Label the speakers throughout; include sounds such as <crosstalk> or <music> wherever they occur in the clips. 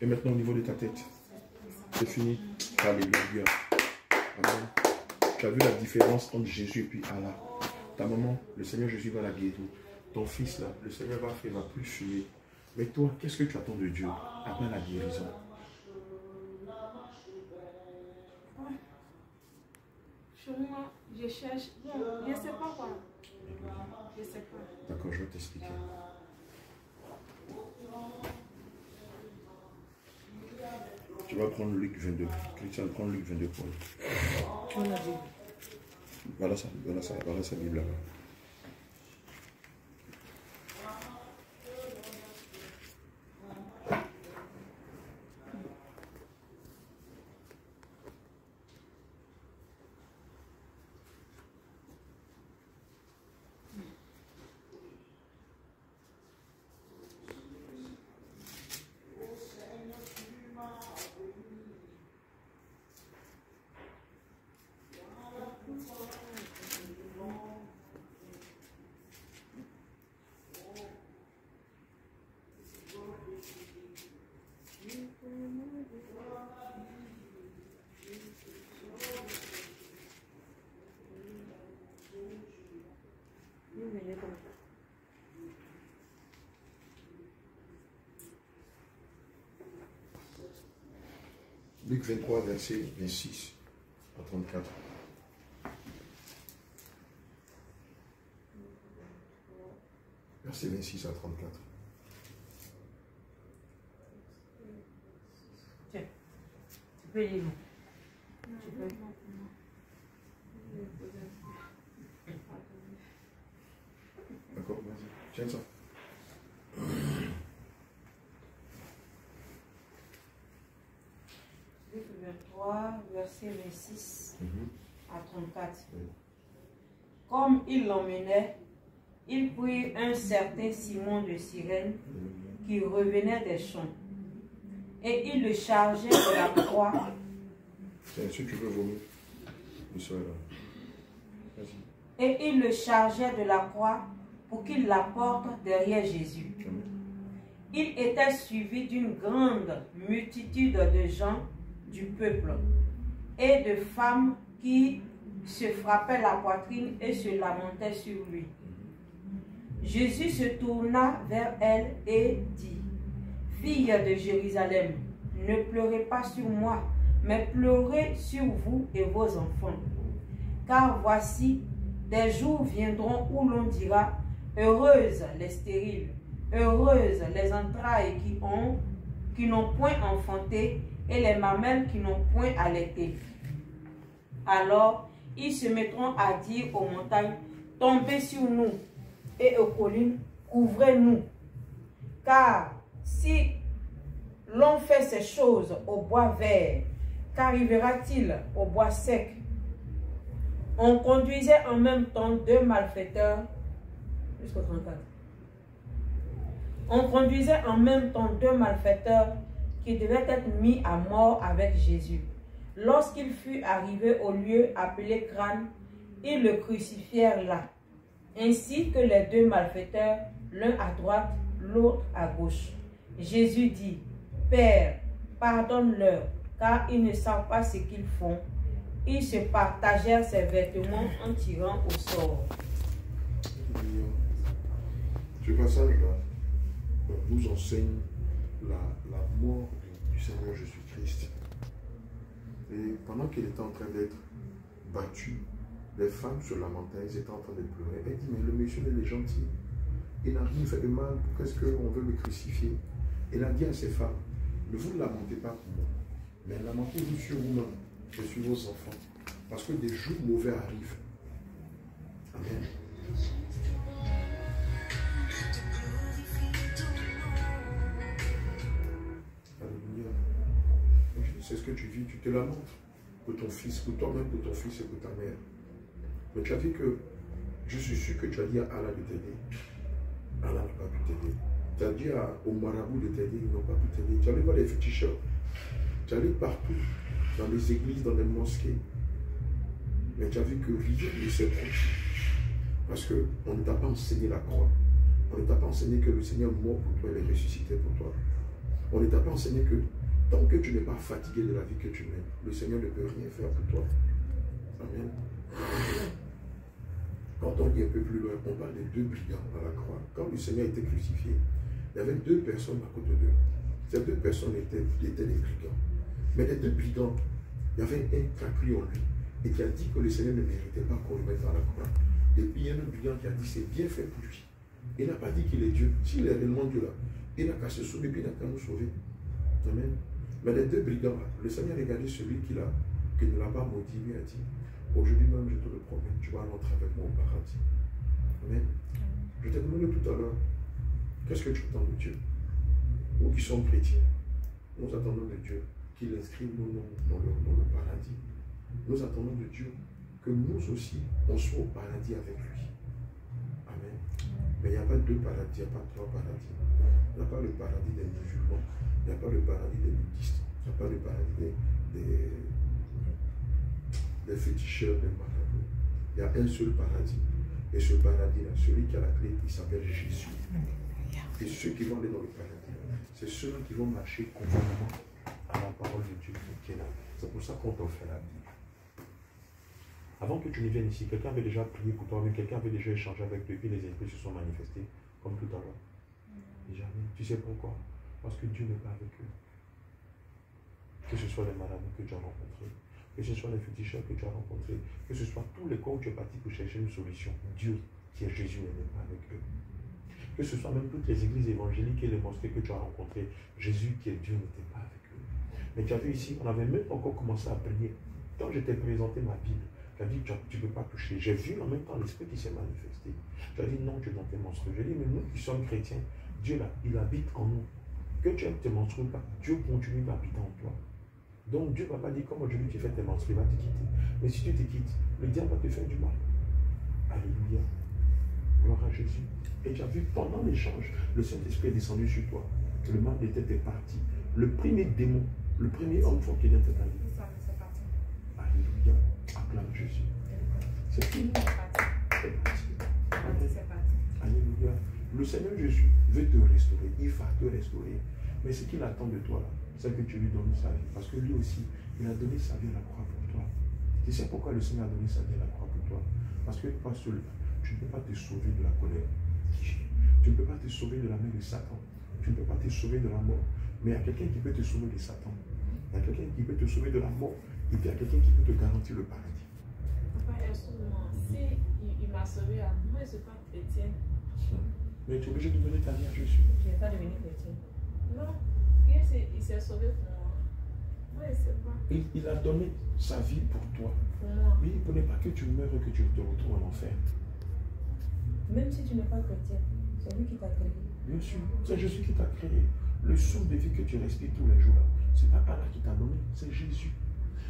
Speaker 1: Et maintenant, au niveau de ta tête, c'est fini. Alléluia. Amen. Tu as vu la différence entre Jésus et puis Allah. Ta maman, le Seigneur Jésus va la guérir. Ton fils, là, le Seigneur va faire, va plus fumer. Mais toi, qu'est-ce que tu attends de Dieu après la guérison?
Speaker 2: Sûrement, je cherche. Bon, je ne sais pas quoi. Je sais pas.
Speaker 1: D'accord, je vais t'expliquer. Tu vas prendre Luc 22. Christian, prends Luc 22 pour lui. Voilà ça, voilà ça, voilà sa Bible là-bas. 23, verset 26 à 34. Verset 26 à 34.
Speaker 3: Tiens, tu peux lire. Tu peux.
Speaker 1: D'accord, vas-y. Tiens ça.
Speaker 3: Luc 23, verset 26
Speaker 1: Mhm.
Speaker 3: à 34.
Speaker 1: Oui.
Speaker 3: Comme il l'emmenait, il prit un certain Simon de Cyrène qui revenait des champs. Et il le chargeait de la croix.
Speaker 1: Tiens, si tu veux vomir, il sera là. Vas-y.
Speaker 3: Et il le chargeait de la croix pour qu'il la porte derrière Jésus.
Speaker 1: Amen.
Speaker 3: Il était suivi d'une grande multitude de gens du peuple et de femmes qui se frappaient la poitrine et se lamentaient sur lui. Jésus se tourna vers elle et dit, Fille de Jérusalem, ne pleurez pas sur moi, mais pleurez sur vous et vos enfants. Car voici, des jours viendront où l'on dira, Heureuses les stériles, heureuses les entrailles qui ont, qui n'ont point enfanté, et les mamelles qui n'ont point allaité. Alors ils se mettront à dire aux montagnes, Tombez sur nous, et aux collines, couvrez-nous. Car si l'on fait ces choses au bois vert, qu'arrivera-t-il au bois sec? On conduisait en même temps deux malfaiteurs jusqu'au 34. On conduisait en même temps deux malfaiteurs qui devaient être mis à mort avec Jésus. Lorsqu'il fut arrivé au lieu appelé crâne, ils le crucifièrent là, ainsi que les deux malfaiteurs, l'un à droite, l'autre à gauche. Jésus dit, Père, pardonne-leur, car ils ne savent pas ce qu'ils font. Ils se partagèrent ses vêtements en tirant au sort.
Speaker 1: Enseigne la, mort du, Seigneur Jésus-Christ. Et pendant qu'il était en train d'être battu, les femmes se lamentaient, elles étaient en train de pleurer. Elle dit, mais le monsieur, il est gentil. Il n'a rien fait de mal. Pourquoi est-ce qu'on veut le crucifier? Il a dit à ses femmes, ne vous lamentez pas pour moi, mais lamentez-vous sur vous-même et sur vos enfants. Parce que des jours mauvais arrivent. Amen. C'est ce que tu vis, tu te lamentes pour ton fils, pour toi-même, pour ton fils et pour ta mère. Mais tu as dit que, je suis sûr que tu as dit à Allah de t'aider. Allah n'a pas pu t'aider. Tu as dit au marabout de t'aider, ils n'ont pas pu t'aider. Tu allais voir les féticheurs. Tu allais partout, dans les églises, dans les mosquées. Mais tu as vu que rien ne s'est produit. Parce qu'on ne t'a pas enseigné la croix. On ne t'a pas enseigné que le Seigneur mort pour toi et est ressuscité pour toi. On ne t'a pas enseigné que tant que tu n'es pas fatigué de la vie que tu mènes, le Seigneur ne peut rien faire pour toi. Amen. Quand on lit un peu plus loin, on parle des deux brigands à la croix. Quand le Seigneur était crucifié, il y avait deux personnes à côté d'eux. Ces deux personnes étaient, étaient des brigands. Mais les deux brigands, il y avait un qui a cru en lui et qui a dit que le Seigneur ne méritait pas qu'on le mette à la croix. Et puis il y a un autre brigand qui a dit c'est bien fait pour lui. Il n'a pas dit qu'il est Dieu. S'il est réellement Dieu là, il n'a qu'à se sauver, puis il n'a qu'à nous sauver. Amen. Mais les deux brigands le Seigneur a regardé celui qui, l'a, qui ne l'a pas maudit, lui a dit Aujourd'hui même, je te le promets, tu vas rentrer avec moi au paradis. Amen. Je t'ai demandé tout à l'heure, qu'est-ce que tu attends de Dieu? Nous qui sommes chrétiens, nous attendons de Dieu qu'il inscrive nos noms dans le, dans le paradis. Nous attendons de Dieu que nous aussi, on soit au paradis avec lui. Amen. Mais il n'y a pas deux paradis, il n'y a pas trois paradis. Il n'y a pas le paradis des musulmans, il n'y a pas le paradis des bouddhistes, il n'y a pas le paradis des, des, féticheurs, des marabouts. Il y a un seul paradis. Et ce paradis-là, celui qui a la clé, il s'appelle Jésus. Et ceux qui vont aller dans le paradis, c'est ceux qui vont marcher conformément à la parole de Dieu qui est là. C'est pour ça qu'on t'offre la Bible. Avant que tu ne viennes ici, quelqu'un avait déjà prié pour toi, mais quelqu'un avait déjà échangé avec toi, et puis les esprits se sont manifestés, comme tout à l'heure. Tu sais pourquoi? Parce que Dieu n'est pas avec eux. Que ce soit les malades que tu as rencontrés, que ce soit les féticheurs que tu as rencontrés, que ce soit tous les cas où tu es parti pour chercher une solution, Dieu, qui est Jésus, n'est pas avec eux. Que ce soit même toutes les églises évangéliques et les mosquées que tu as rencontrées, Jésus, qui est Dieu, n'était pas avec eux. Mais tu as vu ici, on n'avait même pas encore commencé à prier. Quand je t'ai présenté ma Bible, tu as dit, tu ne peux pas toucher. J'ai vu en même temps l'Esprit qui s'est manifesté. Tu as dit, non, tu es dans tes menstrues. J'ai dit, mais nous qui sommes chrétiens, Dieu là, il habite en nous. Que tu aimes tes menstrues pas, Dieu continue d'habiter en toi. Donc Dieu ne va pas dire, comme aujourd'hui tu fais tes menstrues, il va te quitter. Mais si tu te quittes, le diable va te faire du mal. Alléluia. Gloire à Jésus. Et tu as vu, pendant l'échange, le Saint-Esprit est descendu sur toi. Le mal était parti. Le premier démon, le premier homme fort qui dans ta vie. Alléluia. Acclame Jésus. C'est fini. C'est parti. Alléluia. Le Seigneur Jésus veut te restaurer. Il va te restaurer. Mais ce qu'il attend de toi, c'est que tu lui donnes sa vie. Parce que lui aussi, il a donné sa vie à la croix pour toi. Tu sais pourquoi le Seigneur a donné sa vie à la croix pour toi? Parce que pas seul, tu ne peux pas te sauver de la colère. Tu ne peux pas te sauver de la main de Satan. Tu ne peux pas te sauver de la mort. Mais il y a quelqu'un qui peut te sauver de Satan. Il y a quelqu'un qui peut te sauver de la mort. Et puis il y a quelqu'un qui peut te garantir le paradis.
Speaker 2: Papa, si il, m'a sauvé, moi je ne suis pas chrétienne.
Speaker 1: Mais tu es obligé de donner ta vie à Jésus.
Speaker 3: Je n'ai pas devenu chrétien.
Speaker 2: Non, il s'est sauvé pour moi. Pas.
Speaker 1: Il, il, a donné sa vie pour toi.
Speaker 2: Pour moi.
Speaker 1: Oui, pour ne pas que tu meurs et que tu te retrouves en enfer.
Speaker 3: Même si tu n'es pas chrétien, c'est lui qui t'a créé.
Speaker 1: Bien sûr, c'est Jésus qui t'a créé. Le souffle de vie que tu respires tous les jours c'est pas Allah qui t'a donné, c'est Jésus.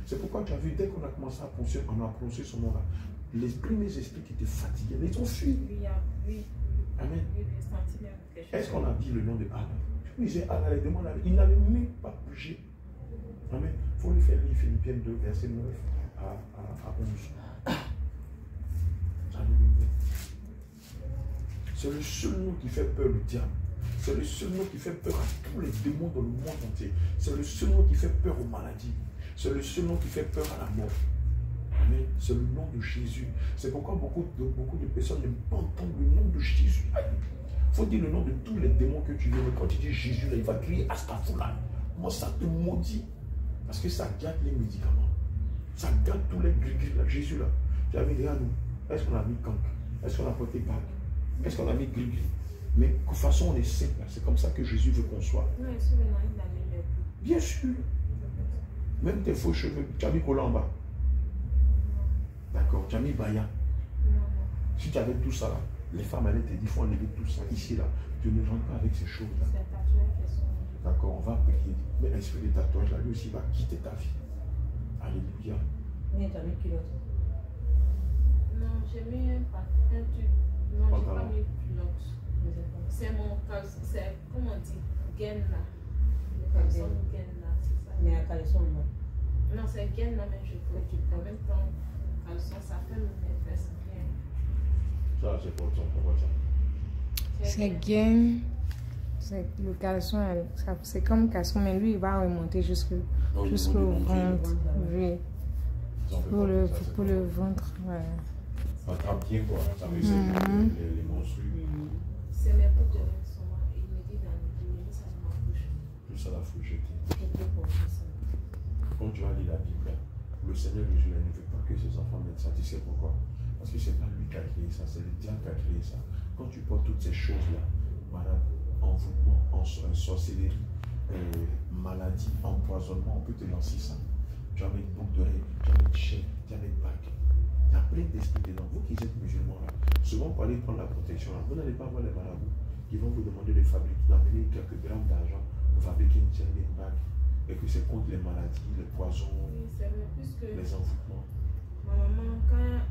Speaker 1: C'est pourquoi tu as vu, dès qu'on a commencé à prononcer, on a prononcé son nom là, les premiers esprits qui étaient fatigués, ils ont fui.
Speaker 2: Oui, oui.
Speaker 1: Amen. Est-ce qu'on a dit le nom de Allah Il n'avait même pas bougé. Amen. Il faut lui faire lire Philippiens 2, verset 9 à, à, à 11. Alléluia. C'est le seul nom qui fait peur au diable. C'est le seul nom qui fait peur à tous les démons dans le monde entier. C'est le seul nom qui fait peur aux maladies. C'est le seul nom qui fait peur à la mort. Amen. C'est le nom de Jésus. C'est pourquoi beaucoup de, beaucoup de personnes n'aiment pas entendre le nom de Jésus. Faut dire le nom de tous les démons que tu veux. Mais quand tu dis Jésus, là, il va crier Astafoula. Moi, ça te maudit. Parce que ça gâte les médicaments. Ça gâte tous les gris là. Jésus, là. Tu as mis, regarde nous. Est-ce qu'on a mis cancre Est-ce qu'on a porté bague Est-ce qu'on a mis gris Mais de toute façon, on est simple. C'est comme ça que Jésus veut qu'on soit.
Speaker 2: Non, il
Speaker 1: Bien sûr. Même tes faux cheveux, tu as mis en bas? D'accord, tu as mis Baya. Si tu avais tout ça là, les femmes allaient te dire, il faut enlever tout ça. Ici là, tu ne rentres pas avec ces choses-là. D'accord, on va prier. Mais l'esprit de tatouage là, lui aussi va quitter ta vie? Alléluia.
Speaker 3: Mais tu as mis culotte
Speaker 2: Non, j'ai mis un, un tube. Non, j'ai pas mis culotte. C'est mon c'est comment on dit, gaine là. Le caleçon gaine là, c'est ça.
Speaker 3: Mais un caleçon non.
Speaker 2: Non, c'est gaine là, mais je peux. En même temps, caleçon, ça fait mes fesses
Speaker 1: c'est
Speaker 4: gaine. le caleçon, c'est comme caleçon, mais lui, il va remonter jusqu'au jusqu'au ventre. Oui. Pour le, pour le ventre, ouais.
Speaker 1: Ça bien, quoi. Ça mm les.
Speaker 2: C'est mes potes de l'instant. Il me dit dans le ça m'accouche.
Speaker 1: Plus ça la fout jeter. Quand tu vas lire la Bible, le Seigneur Jésus ne veut pas que ses enfants mettent ça. Tu sais pourquoi? Parce que ce n'est pas lui qui a créé ça, c'est le diable qui a créé ça. Quand tu portes toutes ces choses-là, envoûtement, en, sorcellerie, euh, maladie, empoisonnement, on peut te lancer ça. Tu vas mettre boucle d'oreille, tu vas mettre chaîne, tu vas mettre bague. Il y a plein d'esprits dedans. Vous qui êtes musulmans là, souvent pour aller prendre la protection là, vous n'allez pas voir les marabouts qui vont vous demander de fabriquer, d'amener quelques grammes d'argent pour fabriquer une chaîne, une bague. Et que c'est contre les maladies, les poisons,
Speaker 2: Oui, c'est vrai, puisque
Speaker 1: les envoûtements.
Speaker 2: ma maman, quand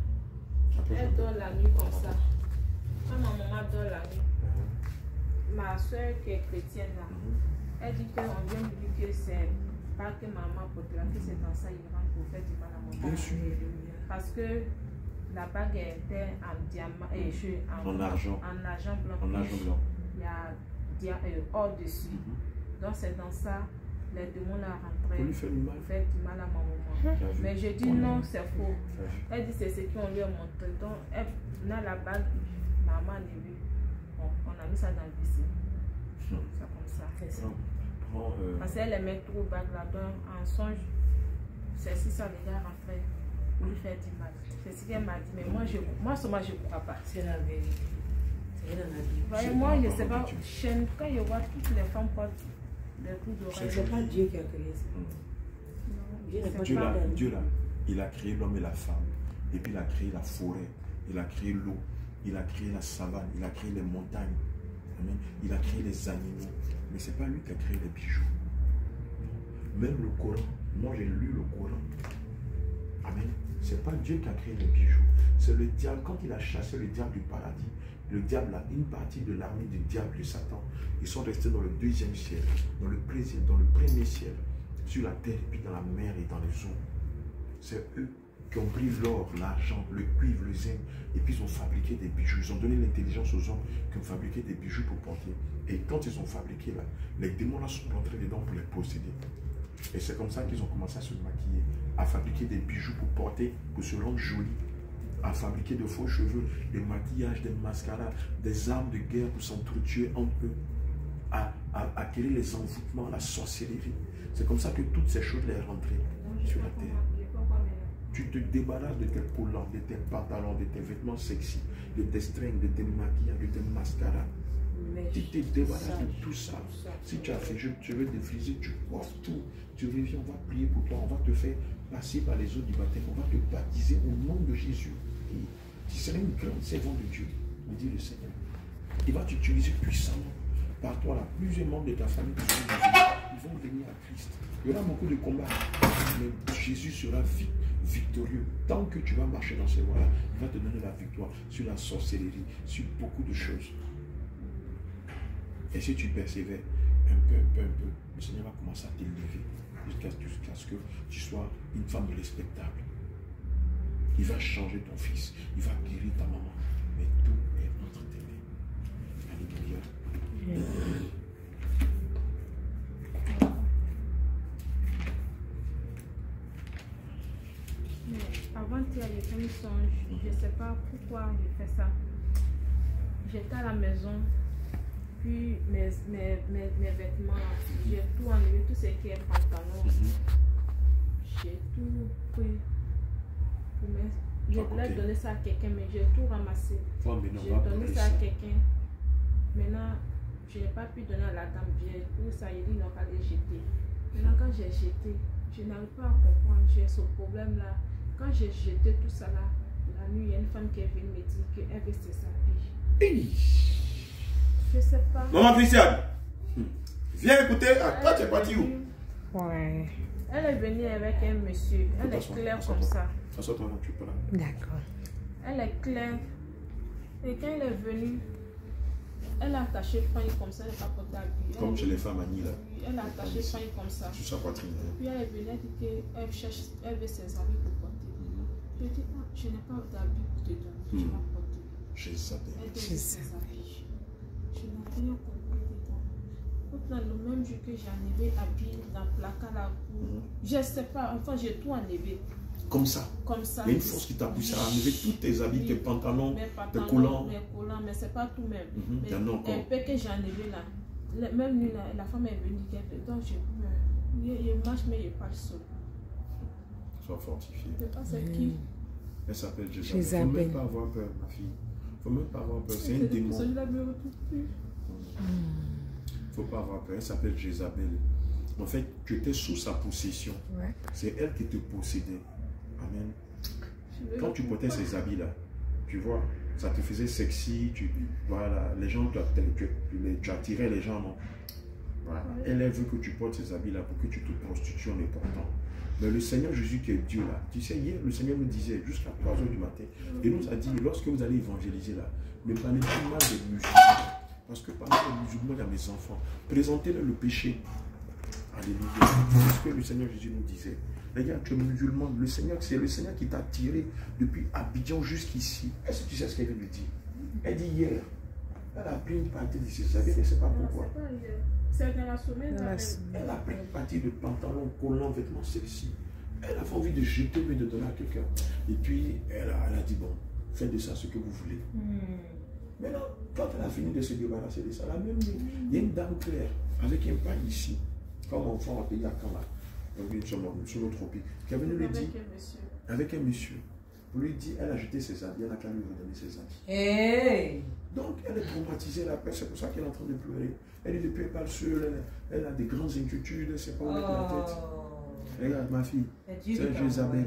Speaker 2: elle dort la nuit comme ça, quand ma maman dort la nuit,
Speaker 1: Mhm,
Speaker 2: ma soeur qui est chrétienne là,
Speaker 1: mhm.
Speaker 2: elle dit qu'on vient de dire que c'est pas que maman là, que c'est dans ça il rentre pour faire du mal à mon
Speaker 1: Bien sûr.
Speaker 2: Parce que la bague était en diamant et je-
Speaker 1: En argent.
Speaker 2: en argent blanc.
Speaker 1: En argent blanc.
Speaker 2: Il y a dia- euh, dessus.
Speaker 1: Mhm.
Speaker 2: Donc c'est dans ça, les démons la
Speaker 1: Pour
Speaker 2: rentraient
Speaker 1: lui faire du mal.
Speaker 2: pour faire du mal à ma maman. Mais je dis
Speaker 1: Ouais.
Speaker 2: non, c'est faux. Elle dit c'est ce qu'on lui a montré. Donc elle a la bague, maman a vu. Bon, on a mis ça dans le WC.
Speaker 1: Hmm.
Speaker 2: C'est comme ça.
Speaker 1: Prends, euh,
Speaker 2: Parce qu'elle aimait trop bague là-dedans. En songe, c'est si ça les gars rentraient pour lui faire du mal. C'est ce qu'elle m'a dit. Mais moi, je, moi seulement, je ne crois pas.
Speaker 3: C'est la vérité. C'est dans la Bible.
Speaker 2: Voyez, moi,
Speaker 1: pas
Speaker 2: je ne sais pas. quand je vois toutes les femmes portent.
Speaker 3: C'est pas Dieu qui a créé ça.
Speaker 2: Non,
Speaker 3: Dieu
Speaker 2: c'est
Speaker 1: là, Dieu là, il a créé l'homme et la femme. Et puis il a créé la forêt. Il a créé l'eau. Il a créé la savane. Il a créé les montagnes. Amen. Il a créé les animaux. Mais ce n'est pas lui qui a créé les bijoux. Même le Coran. Moi, j'ai lu le Coran. Amen. Ce n'est pas Dieu qui a créé les bijoux. C'est le diable. Quand il a chassé le diable du paradis, le diable, là, une partie de l'armée du diable, de Satan, ils sont restés dans le deuxième ciel, dans le, dans le premier ciel, sur la terre, et puis dans la mer et dans les eaux. C'est eux qui ont pris l'or, l'argent, le cuivre, le zinc, et puis ils ont fabriqué des bijoux. Ils ont donné l'intelligence aux hommes qui ont fabriqué des bijoux pour porter. Et quand ils ont fabriqué là, les démons là sont rentrés dedans pour les posséder. Et c'est comme ça qu'ils ont commencé à se maquiller, à fabriquer des bijoux pour porter, pour se rendre jolis, à fabriquer de faux cheveux, des maquillages, des mascaras, des armes de guerre pour s'entretuer entre eux, à, à acquérir les envoûtements, la sorcellerie. C'est comme ça que toutes ces choses les rentrées sur la terre. Tu te débarrasses de tes collants, de tes pantalons, de tes vêtements sexy, de tes strings, de tes maquillages, de tes mascaras. Tu te débarrasses de tout ça.
Speaker 3: ça.
Speaker 1: Si tu as fait je, tu veux défriser, tu coiffes tout. Tu reviens, on va prier pour toi, on va te faire passer par les eaux du baptême, on va te baptiser au nom de Jésus. Et tu seras une grande servante de Dieu, me dit le Seigneur. Il va t'utiliser puissamment. Toi, là, plusieurs membres de ta famille ils vont venir à Christ. Il y aura beaucoup de combats, mais Jésus sera vi- victorieux. Tant que tu vas marcher dans ces voies-là, il va te donner la victoire sur la sorcellerie, sur beaucoup de choses. Et si tu persévères un peu, un peu, un peu, le Seigneur va commencer à t'élever jusqu'à ce que tu sois une femme respectable. Il va changer ton fils, il va guérir ta maman, mais tout est entre tes mains. Alléluia.
Speaker 2: Mais avant-hier, j'ai fait une songe. Je ne sais pas pourquoi j'ai fait ça. J'étais à la maison, puis mes, mes, mes, mes vêtements, j'ai tout enlevé, tout ce qui est pantalon.
Speaker 1: Mhm.
Speaker 2: J'ai tout pris. Pour mes... Je
Speaker 1: À
Speaker 2: voulais donner ça à quelqu'un, mais j'ai tout ramassé. J'ai donné ça à quelqu'un. Maintenant, je n'ai pas pu donner à la dame. J'ai tout ça, il dit non, qu'à les jeter. Maintenant, quand j'ai jeté, je n'arrive pas à comprendre. J'ai ce problème-là. Quand j'ai jeté tout ça là, la nuit, il y a une femme qui est venue me dire qu'elle veut se.
Speaker 1: Hey.
Speaker 2: Je ne sais pas.
Speaker 1: Maman Christiane, hmm. viens écouter. Ah, toi, tu es parti où?
Speaker 4: Ouais,
Speaker 2: Elle est venue avec un monsieur. Elle est claire comme ça.
Speaker 1: Assois-toi là, tu peux là.
Speaker 4: d'accord.
Speaker 2: Elle est claire. Et quand elle est venue, elle a attaché Fanny comme ça, elle n'est pas habillée. Elle
Speaker 1: Comme chez les femmes à Nîmes,
Speaker 2: Elle a attaché Fanny comme ça.
Speaker 1: sur sa poitrine. hein.
Speaker 2: Puis elle est venue, elle dit qu'elle cherche, elle veut ses habits pour porter. Je dis, ah, je n'ai pas d'habits pour te donner, tu
Speaker 1: Mhm.
Speaker 2: vas porter.
Speaker 1: J'ai ça.
Speaker 2: Elle
Speaker 4: ça.
Speaker 2: ses habits. Je n'ai rien compris dedans. Pourtant, le même jour que j'ai enlevé habillé dans le placard là,
Speaker 1: Mhm.
Speaker 2: je sais pas, enfin j'ai tout enlevé.
Speaker 1: Comme ça.
Speaker 2: Comme ça.
Speaker 1: Il y a une force qui t'a poussé à enlever tous tes habits,
Speaker 2: Oui.
Speaker 1: tes pantalons.
Speaker 2: mes pantalons,
Speaker 1: collants.
Speaker 2: mes collants, mais c'est pas tout même. Mais
Speaker 1: il y en a encore.
Speaker 2: un peu que j'ai enlevé là. La- Même lui, la, la femme est venue, qu'elle- donc je il marche, mais il pas le sol.
Speaker 1: Sois fortifié.
Speaker 2: Je pas c'est qui?
Speaker 1: Elle s'appelle Jézabel. Il ne faut même pas avoir peur, ma fille. Il ne faut même pas avoir peur. C'est un <laughs> démon.
Speaker 2: Celui-là me retrouve plus.
Speaker 1: Il ne faut pas avoir peur. Elle s'appelle Jézabel. En fait, tu étais sous sa possession.
Speaker 4: Ouais.
Speaker 1: C'est elle qui te possédait. Amen. Quand tu portais ces habits-là, tu vois, ça te faisait sexy. Tu, voilà, les gens, tu, attirais les gens, non? Voilà. Elle, elle veut que tu portes ces habits-là pour que tu te prostitues en les portant. Mais le Seigneur Jésus qui est Dieu là, tu sais, hier, le Seigneur nous disait jusqu'à 3 heures du matin, il nous a dit, lorsque vous allez évangéliser là, ne parlez plus mal des musulmans. Parce que parmi les musulmans, il y a mes enfants. Présentez-leur le péché. Alléluia. C'est ce que le Seigneur Jésus nous disait. Regarde, tu es musulman. Le Seigneur, c'est le Seigneur qui t'a tiré depuis Abidjan jusqu'ici. Est-ce que tu sais ce qu'elle vient de dire? Elle dit hier, elle a pris une partie de ses habits, elle ne sait pas pourquoi.
Speaker 2: c'est dans la semaine.
Speaker 1: Elle a pris une partie de pantalon, collant, vêtements sexy. Elle avait envie de jeter, mais de donner à quelqu'un. Et puis, elle a, elle a dit, bon, faites de ça ce que vous voulez. Maintenant, quand elle a fini de se débarrasser de ça, la même nuit, il y a une dame claire, avec un pain ici, comme enfant à pays à Kama, sur, mon- sur le tropique, qui est venue lui dire,
Speaker 2: Avec un monsieur.
Speaker 1: avec un monsieur, pour lui dire, elle a jeté ses habits, elle a qu'à lui redonner ses habits.
Speaker 3: Hey!
Speaker 1: Donc, elle est traumatisée, la c'est pour ça qu'elle est en train de pleurer. Elle dit, depuis, elle parle seule, elle, elle a des grandes inquiétudes, elle ne sait pas où mettre la tête.
Speaker 3: Oh.
Speaker 1: Regarde, ma fille,
Speaker 3: C'est
Speaker 1: Jézabel.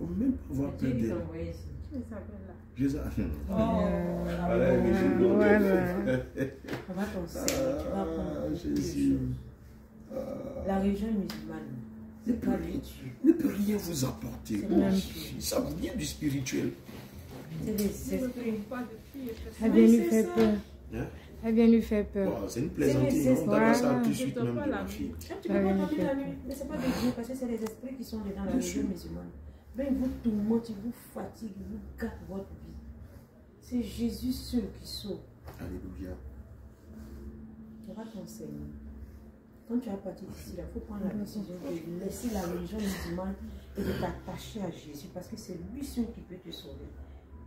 Speaker 1: Il ne faut même pas avoir peur d'elle. Jézabel.
Speaker 3: Oh, <laughs>
Speaker 1: Ah,
Speaker 3: beaucoup de <laughs>
Speaker 1: Jésus. Ah.
Speaker 3: La religion musulmane,
Speaker 1: ne peut, rien, ne peut rien vous apporter. Oh, ça vient du spirituel.
Speaker 3: C'est des
Speaker 2: Je ne
Speaker 3: esprits.
Speaker 2: pas depuis. elle
Speaker 4: vient lui
Speaker 3: c'est
Speaker 4: faire peur.
Speaker 1: Hein?
Speaker 4: Elle vient lui faire peur.
Speaker 1: Bon, c'est une plaisanterie, non? T'as ça tout de suite même
Speaker 2: pas
Speaker 1: de
Speaker 2: la
Speaker 1: ma fille.
Speaker 3: Ah, Tu peux
Speaker 4: Ah,
Speaker 3: pas parler la nuit, mais c'est pas des dieux parce que c'est les esprits qui sont dedans la
Speaker 1: Bien
Speaker 3: religion musulmane. Ben, ils vous tourmentent, ils vous fatiguent, ils vous gâtent votre vie. C'est Jésus seul qui sauve.
Speaker 1: Alléluia.
Speaker 3: On va t'enseigner. Quand tu as parti d'ici, il faut prendre la décision de laisser la religion musulmane et de t'attacher à Jésus parce que c'est lui seul qui peut te sauver.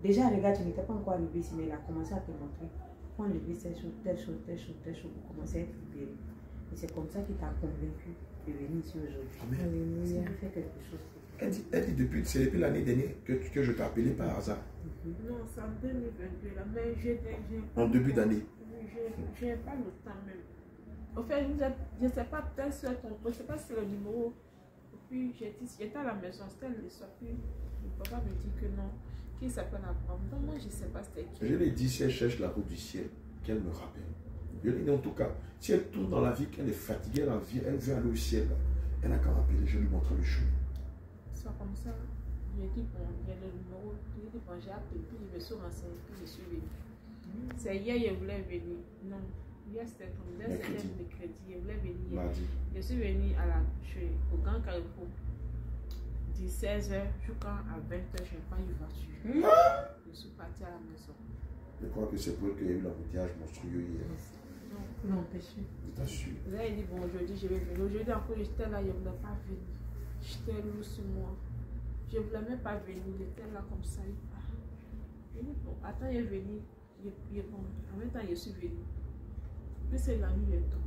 Speaker 3: Déjà, regarde, tu n'étais pas encore arrivé ici, mais il a commencé à te montrer. Faut enlever telle chose, telle chose, telle chose, telle chose pour commencer à être libéré. Et c'est comme ça qu'il t'a convaincu de venir ici aujourd'hui.
Speaker 4: Alléluia.
Speaker 3: tu fais quelque chose.
Speaker 1: Elle dit, elle dit depuis, c'est depuis l'année dernière que, que je t'ai appelé par hasard.
Speaker 2: Non, c'est en 2022 là. Mais j'ai j'ai-
Speaker 1: En début d'année.
Speaker 2: Je n'ai pas le temps même. Au fait, je ne sais pas, peut-être sur ton je ne sais pas si c'est le numéro. Et puis j'ai dit, j'étais à la maison, c'était le soir. Puis le papa me dit que non, qu'il s'appelle Abraham. Donc moi, je ne sais pas c'était qui.
Speaker 1: Je lui ai dit, si elle cherche la route du ciel, qu'elle me rappelle. Je lui ai dit, en tout cas, si elle tourne dans la vie, qu'elle est fatiguée, elle, a envie- elle veut aller au ciel, là, elle n'a qu'à rappeler, je lui montre le chemin.
Speaker 2: Soit comme ça. J'ai dit, bon, il y a le numéro. J'ai dit, bon, j'ai appelé, puis je me suis renseigné, puis je suis venu. C'est hier, je voulais venir. Non, hier c'était comme hier, c'était
Speaker 1: Mercredi.
Speaker 2: Je voulais venir.
Speaker 1: Mardi.
Speaker 2: Je suis venue à la, chez, au Grand Carrefour. De 16h jusqu'à 20h, je n'ai pas eu voiture. Je suis partie à la maison.
Speaker 1: Je crois que c'est pour qu'il y a eu l'embouteillage monstrueux hier.
Speaker 3: L'empêcher.
Speaker 1: Je t'assure.
Speaker 2: là, il dit, bon, aujourd'hui, je vais venir. Aujourd'hui, encore, j'étais là, je ne voulais pas venir. J'étais lourd sur moi. Je ne voulais même pas venir. J'étais là comme ça. il. Je dis, bon, attends, il est venu. Il, il, bon, en même temps, je suis venu. Puis c'est la nuit, il tombe.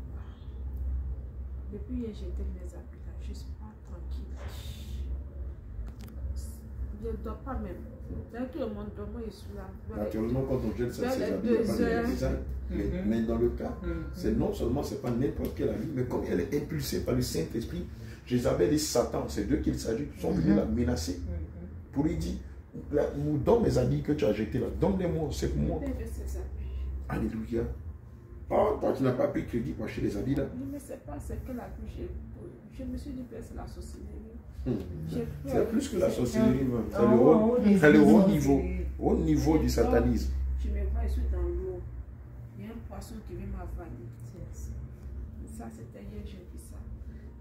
Speaker 2: Depuis hier, j'étais mes habits là. Je ne suis pas tranquille. Je ne dors pas même. Là, tout le monde dort, moi, je suis là.
Speaker 1: Naturellement, quand on jette
Speaker 2: Vers
Speaker 1: ses
Speaker 2: les
Speaker 1: habits, il n'y a pas
Speaker 2: deux
Speaker 1: de
Speaker 2: heures.
Speaker 1: design. Mais,
Speaker 3: Mhm.
Speaker 1: mais dans le cas,
Speaker 3: Mhm.
Speaker 1: c'est non seulement c'est pas n'importe quel habit, mais comme elle est impulsée par le Saint-Esprit, Jézabel et Satan, c'est d'eux qu'il s'agit, sont venus la menacer
Speaker 3: Mhm.
Speaker 1: pour lui dire nous donne mes habits que tu as jetés là, donne-les-moi, c'est pour moi.
Speaker 2: Que c'est ça.
Speaker 1: Alléluia. Oh, toi qui n'as pas pris crédit pour acheter les habits là.
Speaker 2: Mais c'est pas ce que la bouche est. Je me suis dit que c'est la sorcellerie. J'ai
Speaker 1: C'est plus que la sorcellerie, même. C'est
Speaker 3: En
Speaker 1: le
Speaker 3: haut, en
Speaker 1: haut, c'est le niveau, haut niveau du satanisme.
Speaker 2: Je me vois, je suis dans l'eau. Il y a un poisson qui vient m'avaler. Ça, c'était hier, j'ai vu ça.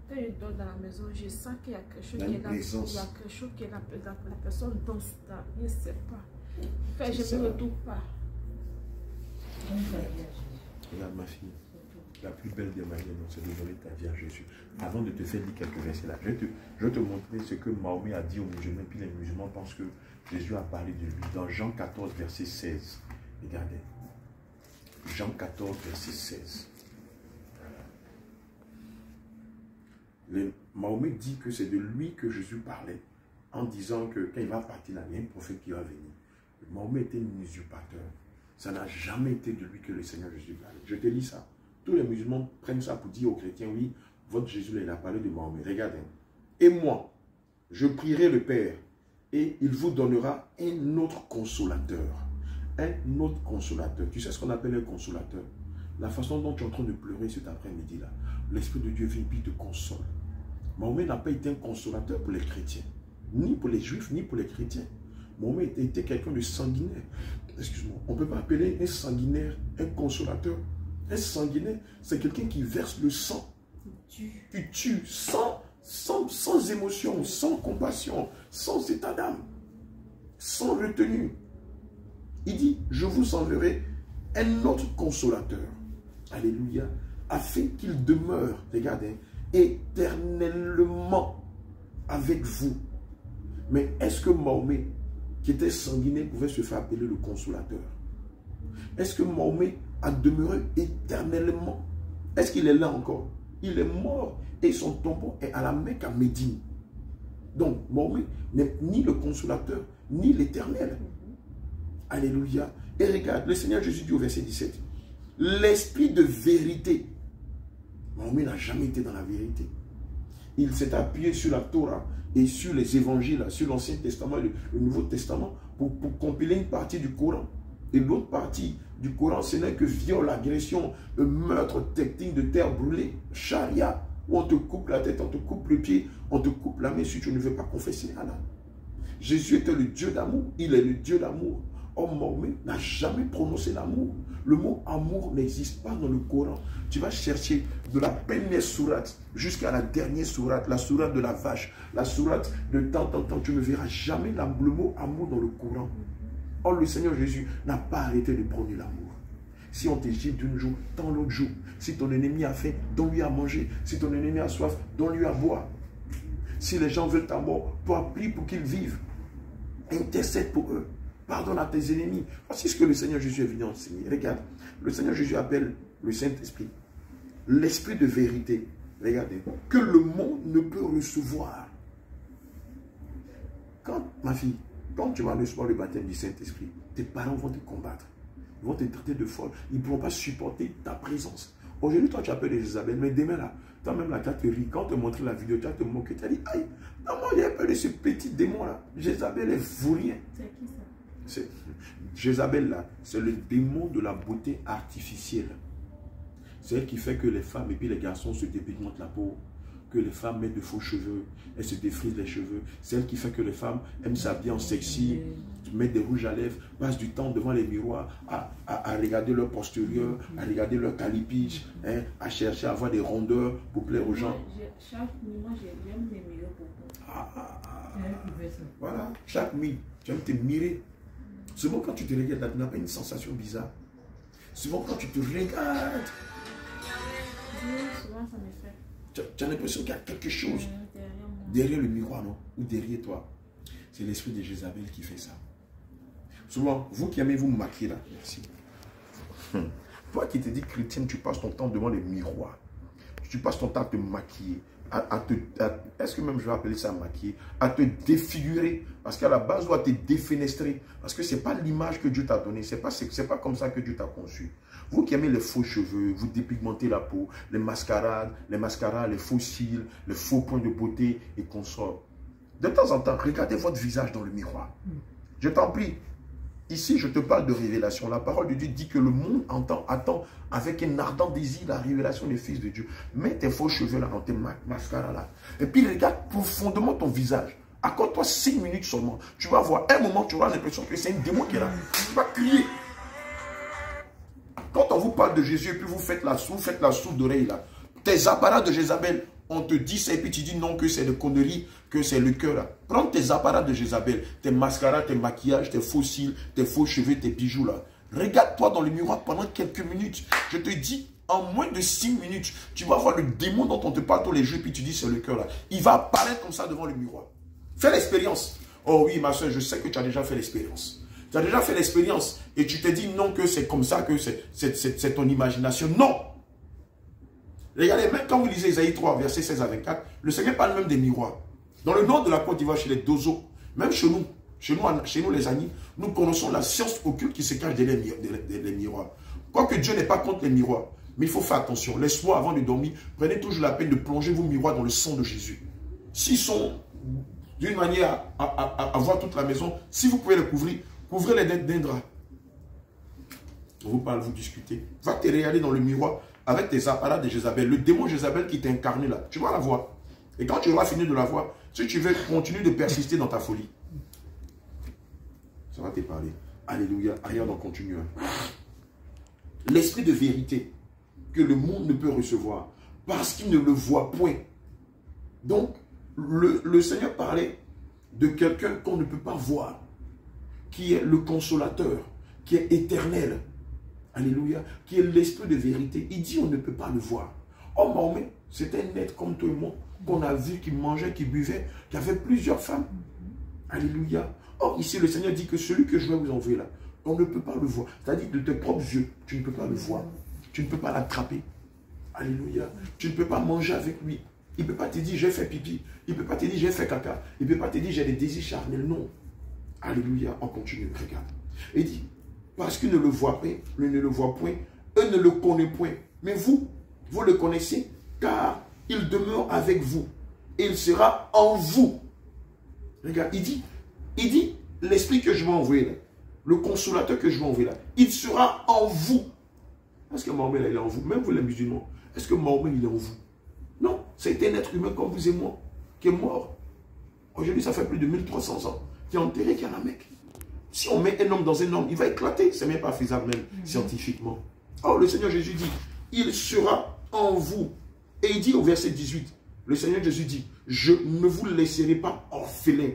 Speaker 2: Quand je dors dans la maison, je sens qu'il y a quelque chose qui est là. Il y a quelque chose qui est là. La, la personne danse dans. Je ne sais pas. Enfin,
Speaker 1: C'est
Speaker 2: je ne me retrouve pas.
Speaker 1: Regarde ma fille. La plus belle des manières, c'est de donner ta vie à Jésus. Avant de te faire dire quelques versets là, je vais te, je te montrer ce que Mahomet a dit aux musulmans, puis les musulmans pensent que Jésus a parlé de lui. Dans Jean 14, verset 16, regardez. Jean 14, verset 16. Le, Mahomet dit que c'est de lui que Jésus parlait en disant que quand il va partir là, il y a un prophète qui va venir. Mahomet était un usurpateur. Ça n'a jamais été de lui que le Seigneur Jésus parlait. Je te lis ça. Tous les musulmans prennent ça pour dire aux chrétiens, oui, votre Jésus, il a parlé de Mahomet. Regardez. Et moi, je prierai le Père et il vous donnera un autre consolateur. Un autre consolateur. Tu sais ce qu'on appelle un consolateur? La façon dont tu es en train de pleurer cet après-midi là. L'Esprit de Dieu vient et te console. Mahomet n'a pas été un consolateur pour les chrétiens, ni pour les juifs, ni pour les chrétiens. Mahomet était quelqu'un de sanguinaire. Excuse-moi, on ne peut pas appeler un sanguinaire un consolateur. Un sanguinaire, c'est quelqu'un qui verse le sang. Tu tues sans, sans, sans émotion, sans compassion, sans état d'âme, sans retenue. Il dit, je vous enverrai un autre consolateur. Alléluia. Afin qu'il demeure, regardez, éternellement avec vous. Mais est-ce que Mahomet, qui était sanguinaire, pouvait se faire appeler le consolateur Est-ce que Mahomet a demeuré éternellement? Est-ce qu'il est là encore? Il est mort et son tombeau est à la Mecque à Médine. Donc, Mahomet n'est ni le consolateur, ni l'éternel. Alléluia. Et regarde, le Seigneur Jésus dit au verset 17, l'esprit de vérité. Mahomet n'a jamais été dans la vérité. Il s'est appuyé sur la Torah et sur les évangiles, sur l'Ancien Testament et le, Nouveau Testament pour, compiler une partie du Coran. Et l'autre partie du Coran, ce n'est que viol, agression, meurtre, technique de terre brûlée, charia, où on te coupe la tête, on te coupe le pied, on te coupe la main si tu ne veux pas confesser Allah. Jésus était le Dieu d'amour, il est le Dieu d'amour. Homme Mahomet n'a jamais prononcé l'amour. Le mot amour n'existe pas dans le Coran. Tu vas chercher de la première sourate jusqu'à la dernière sourate, la sourate de la vache, la sourate de temps en temps. Tu ne verras jamais le mot amour dans le Coran. Or, le Seigneur Jésus n'a pas arrêté de prôner l'amour. Si on t'égite d'une jour, tant l'autre jour. Si ton ennemi a faim, donne-lui à manger. Si ton ennemi a soif, donne-lui à boire. Si les gens veulent ta mort, toi prie pour qu'ils vivent. Intercède pour eux. Pardonne à tes ennemis. Voici ce que le Seigneur Jésus est venu enseigner. Regarde, le Seigneur Jésus appelle le Saint-Esprit l'Esprit de vérité. Regardez, que le monde ne peut recevoir. Quand, ma fille, quand tu vas recevoir le baptême du Saint-Esprit, tes parents vont te combattre. Ils vont te traiter de folle. Ils ne pourront pas supporter ta présence. Aujourd'hui, toi, tu appelles Isabelle, mais demain, là, toi même, là, tu as te ri. Quand tu te montres la vidéo, tu as te moqué. Tu as dit, aïe, moi, j'ai peur de ce petit démon-là. Jézabel est vaurien. C'est qui ça Jézabel, là, c'est le démon de la beauté artificielle. C'est elle qui fait que les femmes et puis les garçons se dépigmentent la peau que les femmes mettent de faux cheveux, elles se défrisent les cheveux. C'est elle qui fait que les femmes aiment s'habiller en sexy, mettre des rouges à lèvres, passent du temps devant les miroirs à, regarder leur postérieur, à regarder leur calipiche, hein, à chercher à avoir des rondeurs pour plaire aux gens.
Speaker 2: Chaque nuit, moi j'aime les miroirs pour ah, ah, ah.
Speaker 1: Voilà, chaque nuit, tu aimes te mirer. Souvent quand tu te regardes, tu n'as pas une sensation bizarre. Souvent quand tu te regardes, souvent ça me fait. Tu, as l'impression qu'il y a quelque chose derrière, le miroir, non? Ou derrière toi. C'est l'esprit de Jézabel qui fait ça. Souvent, vous qui aimez vous maquiller là, merci. Hum. Toi qui te dis chrétienne, tu passes ton temps devant les miroirs. Tu passes ton temps à te maquiller. À, te, est-ce que même je vais appeler ça maquiller À te défigurer. Parce qu'à la base, on va te défenestrer. Parce que ce n'est pas l'image que Dieu t'a donnée. Ce n'est pas, pas comme ça que Dieu t'a conçu. Vous qui aimez les faux cheveux, vous dépigmentez la peau, les mascarades, les mascarades, les faux cils, les faux points de beauté et consorts. De temps en temps, regardez votre visage dans le miroir. Je t'en prie. Ici, je te parle de révélation. La parole de Dieu dit que le monde attend avec un ardent désir la révélation des fils de Dieu. Mets tes faux cheveux là, dans tes mascaras là. Et puis regarde profondément ton visage. Accorde-toi 5 minutes seulement. Tu vas voir, un moment, tu auras l'impression que c'est un démon qui est là. Tu vas crier. Quand on vous parle de Jésus et puis vous faites la soupe, faites la soupe d'oreille là, tes appareils de Jézabel, on te dit ça et puis tu dis non que c'est des conneries, que c'est le cœur. Prends tes appareils de Jézabel, tes mascaras, tes maquillages, tes fossiles, tes faux cheveux, tes bijoux là. Regarde-toi dans le miroir pendant quelques minutes. Je te dis, en moins de 6 minutes, tu vas voir le démon dont on te parle tous les jours, puis tu dis c'est le cœur là. Il va apparaître comme ça devant le miroir. Fais l'expérience. Oh oui, ma soeur, je sais que tu as déjà fait l'expérience. Tu as déjà fait l'expérience et tu te dis non que c'est comme ça, que c'est ton imagination. Non Regardez, même quand vous lisez Isaïe 3, verset 16 à 24, le Seigneur parle même des miroirs. Dans le nord de la Côte d'Ivoire, chez les Dozo, même chez nous, chez nous, chez nous les amis, nous connaissons la science occulte qui se cache derrière les miroirs. Quoique Dieu n'est pas contre les miroirs, mais il faut faire attention. Les soirs, avant de dormir, prenez toujours la peine de plonger vos miroirs dans le sang de Jésus. S'ils sont d'une manière à, voir toute la maison, si vous pouvez les couvrir, couvrez-les d'un drap. On vous parle, vous discutez. Va te regarder dans le miroir avec tes appareils de Jézabel. Le démon Jézabel qui t'est incarné là, tu vas la voir. Et quand tu auras fini de la voir, si tu veux continuer de persister dans ta folie, ça va te parler. Alléluia. Ailleurs, on continue. L'esprit de vérité que le monde ne peut recevoir parce qu'il ne le voit point. Donc, le Seigneur parlait de quelqu'un qu'on ne peut pas voir, qui est le consolateur, qui est éternel. Alléluia. Qui est l'esprit de vérité. Il dit on ne peut pas le voir. Oh Mahomet, c'était un être comme toi et moi, qu'on a vu, qui mangeait, qui buvait, qui avait plusieurs femmes. Alléluia. Or, ici, le Seigneur dit que celui que je vais vous envoyer là, on ne peut pas le voir. C'est-à-dire de tes propres yeux, tu ne peux pas le voir. Tu ne peux pas l'attraper. Alléluia. Tu ne peux pas manger avec lui. Il ne peut pas te dire j'ai fait pipi. Il ne peut pas te dire j'ai fait caca. Il ne peut pas te dire j'ai des désirs charnels. Non. Alléluia. On continue. Regarde. Il dit, parce qu'il ne le voit pas, lui ne le voit point, eux ne le connaissent point. Mais vous, vous le connaissez, car il demeure avec vous. Et il sera en vous. Regarde, il dit, il dit, l'esprit que je vais envoyer là, le consolateur que je vais envoyer là, il sera en vous. Est-ce que Mahomet il est en vous? Même vous les musulmans, est-ce que Mahomet il est en vous? Non, c'est un être humain comme vous et moi, qui est mort. Aujourd'hui, ça fait plus de 1300 ans, qui est enterré, qui est un mec. Si on met un homme dans un homme, il va éclater. Ce n'est même pas faisable même mhm. scientifiquement. Or, le Seigneur Jésus dit, il sera en vous. Et il dit au verset 18, le Seigneur Jésus dit, je ne vous laisserai pas orphelin.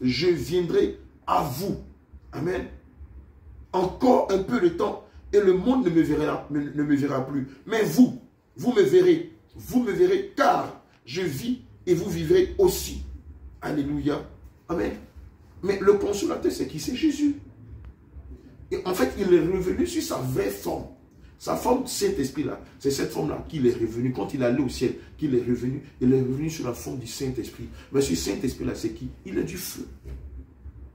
Speaker 1: Je viendrai à vous. Amen. Encore un peu de temps et le monde ne me verra, ne me verra plus. Mais vous, vous me verrez. Vous me verrez car je vis et vous vivrez aussi. Alléluia. Amen. Mais le consolateur, c'est qui? C'est Jésus. Et en fait, il est revenu sur sa vraie forme. Sa forme Saint-Esprit-là, c'est cette forme-là qu'il est revenu. Quand il allait au ciel, qu'il est revenu, il est revenu sur la forme du Saint-Esprit. Mais ce Saint-Esprit-là, c'est qui? Il est du feu.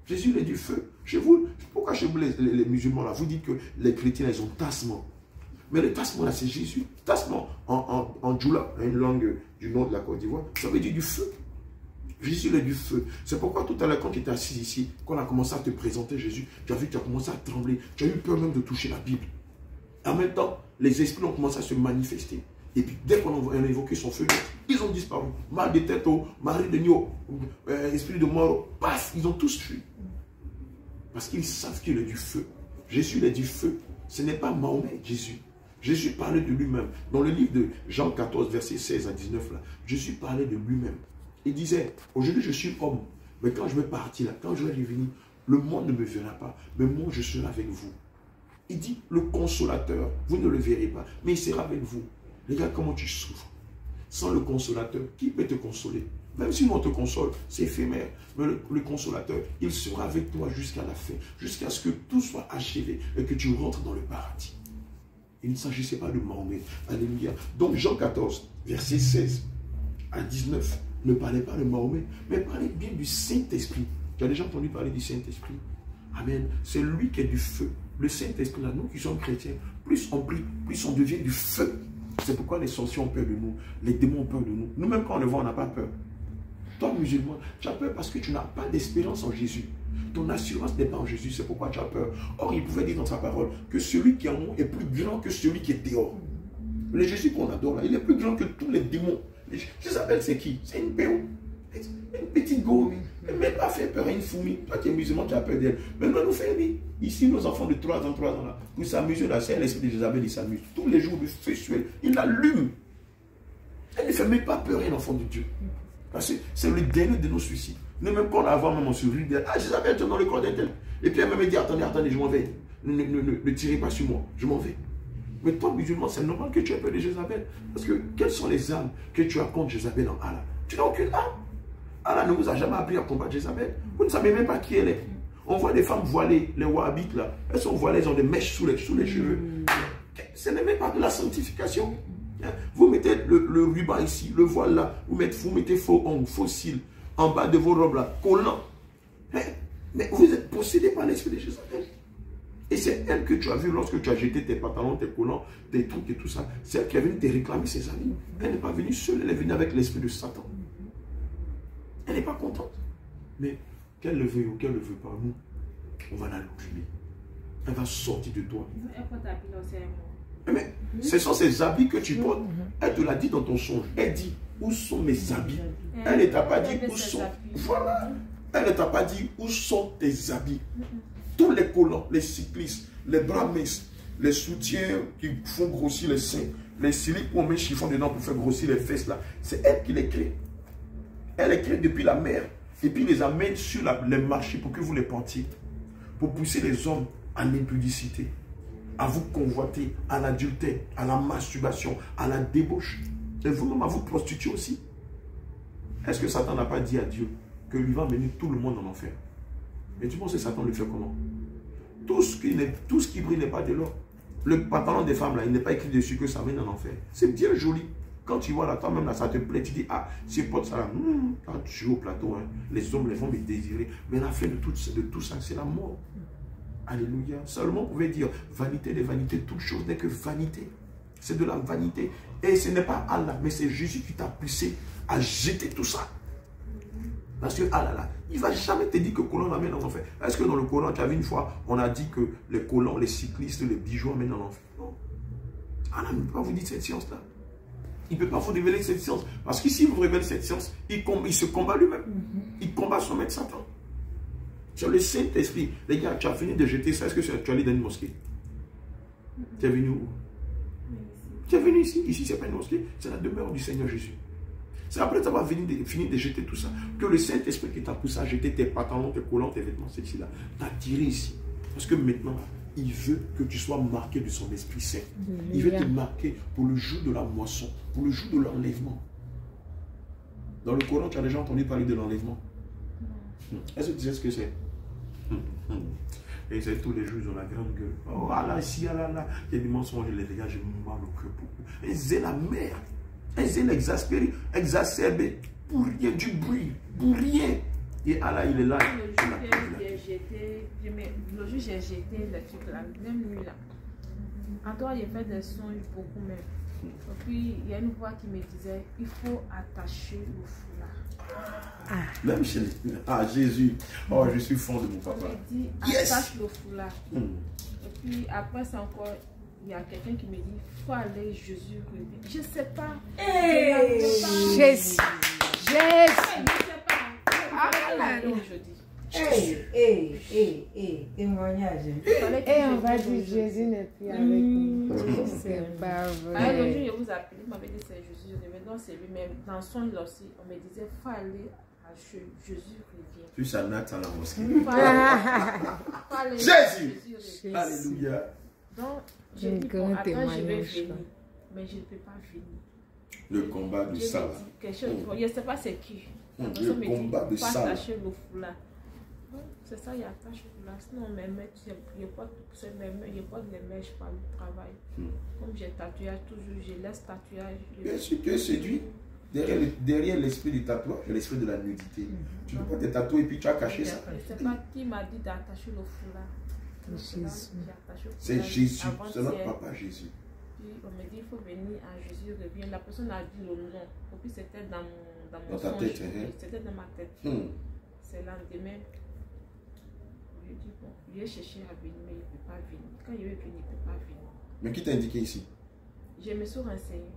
Speaker 1: Jésus, il est du feu. Chez vous, pourquoi chez vous, les, musulmans, là, vous dites que les chrétiens, ils ont tassement. Mais le tassement, là, c'est Jésus. Tassement, en, en, en Djoula, une langue du nord de la Côte d'Ivoire, ça veut dire du feu. Jésus est du feu. C'est pourquoi tout à l'heure, quand tu étais assis ici, quand on a commencé à te présenter Jésus, tu as vu que tu as commencé à trembler. Tu as eu peur même de toucher la Bible. En même temps, les esprits ont commencé à se manifester. Et puis, dès qu'on a évoqué son feu, ils ont disparu. Mal de tête, oh, Marie de Nio, euh, esprit de mort, paf, ils ont tous fui. Parce qu'ils savent qu'il est du feu. Jésus est du feu. Ce n'est pas Mahomet, Jésus. Jésus parlait de lui-même. Dans le livre de Jean 14, verset 16 à 19, là, Jésus parlait de lui-même. Il disait, aujourd'hui je suis homme, mais quand je vais partir là, quand je vais revenir, le monde ne me verra pas, mais moi je serai avec vous. Il dit, le consolateur, vous ne le verrez pas, mais il sera avec vous. Regarde comment tu souffres. Sans le consolateur, qui peut te consoler? Même si on te console, c'est éphémère. Mais le, consolateur, il sera avec toi jusqu'à la fin, jusqu'à ce que tout soit achevé et que tu rentres dans le paradis. Il ne s'agissait pas de Mahomet. Alléluia. Donc Jean 14, verset 16 à 19 ne parlez pas de Mahomet, mais parlez bien du Saint-Esprit. Tu as déjà entendu parler du Saint-Esprit? Amen. C'est lui qui est du feu. Le Saint-Esprit, nous qui sommes chrétiens, plus on prie, plus on devient du feu. C'est pourquoi les sorciers ont peur de nous, les démons ont peur de nous. Nous-mêmes, quand on le voit, on n'a pas peur. Toi, musulman, tu as peur parce que tu n'as pas d'espérance en Jésus. Ton assurance n'est pas en Jésus, c'est pourquoi tu as peur. Or, il pouvait dire dans sa parole que celui qui est en nous est plus grand que celui qui est dehors. Le Jésus qu'on adore il est plus grand que tous les démons. Isabelle, c'est qui? C'est une péo. Une petite go. Elle ne pas fait peur à une fourmi. Toi qui es musulman, tu as peur d'elle. Mais nous, nous faisons Ici, nos enfants de 3 ans, 3 ans, là, pour s'amuser, là, c'est l'esprit d'Isabelle, il s'amuse. Tous les jours, de feu il allume. Elle ne fait même pas peur à un enfant de Dieu. Parce que c'est le dernier de nos suicides. Nous, même quand on la voit, même on se rit Ah, Isabelle, tu es dans le corps d'un tel. Et puis elle me dit Attendez, attendez, je m'en vais. Ne, tirez pas sur moi. Je m'en vais. Mais toi, musulman, c'est normal que tu aies peur de Jézabel. Parce que quelles sont les âmes que tu as contre Jézabel en Allah? Tu n'as aucune âme. Allah ne vous a jamais appris à combattre Jézabel. Vous ne savez même pas qui elle est. On voit des femmes voilées, les wahhabites là. Elles sont voilées, elles ont des mèches sous les, sous les cheveux. Ce n'est même pas de la sanctification. Hein? Vous mettez le, ruban ici, le voile là, vous mettez, faux ongles, faux cils, en bas de vos robes là, collants. Hein? Mais vous êtes possédé par l'esprit de Jézabel. Et c'est elle que tu as vu lorsque tu as jeté tes pantalons, tes collants, tes trucs et tout ça. C'est elle qui est venue te réclamer ses amis. Elle n'est pas venue seule, elle est venue avec l'esprit de Satan. Elle n'est pas contente. Mais qu'elle le veuille ou qu'elle ne le veuille pas, nous, on va la l'occuper. Elle va sortir de toi. Mais ce sont ces habits que tu portes. Elle te l'a dit dans ton songe. Elle dit, où sont mes habits? Elle ne t'a pas dit où sont? Voilà. Elle ne t'a pas dit où sont tes habits? Tous les collants, les cyclistes, les bras minces, les soutiens qui font grossir les seins, les siliques où on met chiffon dedans pour faire grossir les fesses là, c'est elle qui les crée. Elle les crée depuis la mer. Et puis les amène sur les marchés pour que vous les portiez. Pour pousser les hommes à l'impudicité, à vous convoiter, à l'adultère, à la masturbation, à la débauche. Et vous-même à vous prostituer aussi. Est-ce que Satan n'a pas dit à Dieu que lui va mener tout le monde en enfer? Et tu penses que Satan le fait comment? Tout ce, qui brille n'est pas de l'or. Le pantalon des femmes, là, il n'est pas écrit dessus que ça mène en enfer. C'est bien joli. Quand tu vois là, toi-même, là, ça te plaît, tu dis, ah, ces potes, ça hmm, tu es au plateau, hein, les hommes, les vont me désirer. Mais la fin de tout, ça, c'est la mort. Alléluia. Seulement, vous pouvez dire, vanité des vanités, toute chose n'est que vanité. C'est de la vanité. Et ce n'est pas Allah, mais c'est Jésus qui t'a poussé à jeter tout ça. Parce que, ah là là, il ne va jamais te dire que colon amène en enfer. Est-ce que dans le colon, tu as vu une fois, on a dit que les colons, les cyclistes, les bijoux amènent en enfer Non. Allah ne peut pas vous dire cette science-là. Il ne peut pas vous révéler cette science. Parce que s'il vous révèle cette science, il, il se combat lui-même. Mhm. Il combat son maître Satan. Sur le Saint-Esprit. Les gars, tu as fini de jeter ça. Est-ce que tu es allé dans une mosquée? Tu es venu où? Tu es venu ici. Ici, ce n'est pas une mosquée. C'est la demeure du Seigneur Jésus. C'est après avoir fini de, fini de jeter tout ça que le Saint-Esprit qui t'a poussé à jeter tes pantalons, tes collants, tes vêtements, ceci là, t'a tiré ici. Parce que maintenant, il veut que tu sois marqué de son Esprit Saint. Il veut te marquer pour le jour de la moisson, pour le jour de l'enlèvement. Dans le Coran, tu as déjà entendu parler de l'enlèvement hmm. Est-ce que tu sais ce que c'est? Hmm. Hmm. Et c'est tous les jours, ils ont la grande gueule. Oh là, ici, ah là, là. Il y a des mensonges, les gars, je me mal au cœur beaucoup. Et c'est la mer. Et c'est l'exaspéré, exacerbé. Pour rien, du bruit, pour rien. Et Allah, il est là.
Speaker 2: Le jour j'ai jeté le truc là, même lui là. En toi, il fait des songes beaucoup même. Et puis, il y a une voix qui me disait, il faut attacher le foulard.
Speaker 1: Ah. Même chez Ah, Jésus. Oh, je suis fond de mon papa.
Speaker 2: Il dit, attache le foulard. Hmm. Et puis, après, c'est encore il y a quelqu'un qui me dit, il faut aller Jésus Je ne sais pas.
Speaker 4: Hey, Jésus. Jésus.
Speaker 3: Hé, hé, hé, hé, témoignage.
Speaker 4: Et on va dire Jésus n'est plus avec nous. C'est pas vrai.
Speaker 2: Jour, il vous appelé, il m'avait dit c'est Jésus. Maintenant, c'est lui-même. Dans son lit aussi, on me disait, il faut aller à Jésus revient.
Speaker 1: Tu ça à la mosquée. Jésus. Alléluia.
Speaker 2: Donc, j'ai dit, bon, attends, je vais venir. Mais je ne peux pas venir.
Speaker 1: Le combat de ça.
Speaker 2: Quelque chose, mm. Je ne sais pas c'est qui.
Speaker 1: Mm. Le combat de ça.
Speaker 2: attacher le foulard. C'est ça, il attache le foulard. Sinon, mes mèches, je porte les mèches par le travail. Mm. Comme j'ai tatouage toujours, je laisse tatouage.
Speaker 1: Bien sûr, tu es séduit. Derrière l'esprit du tatouage, l'esprit de la nudité. Tu ne peux pas te tatouer et puis tu as caché ça.
Speaker 2: Je ne sais pas qui m'a dit d'attacher le foulard.
Speaker 1: C'est Jésus, c'est notre papa Jésus.
Speaker 2: Puis on me dit, il faut venir à Jésus revient. La personne a dit le nom. Et puis c'était dans mon, dans mon
Speaker 1: dans tête, hein?
Speaker 2: C'était dans ma tête.
Speaker 1: Hmm.
Speaker 2: C'est lendemain. Je dis, bon, il est cherché à venir, mais il ne peut pas venir. Quand il veut venir, il ne peut pas venir.
Speaker 1: Mais qui t'a indiqué ici?
Speaker 2: Je me suis renseigné.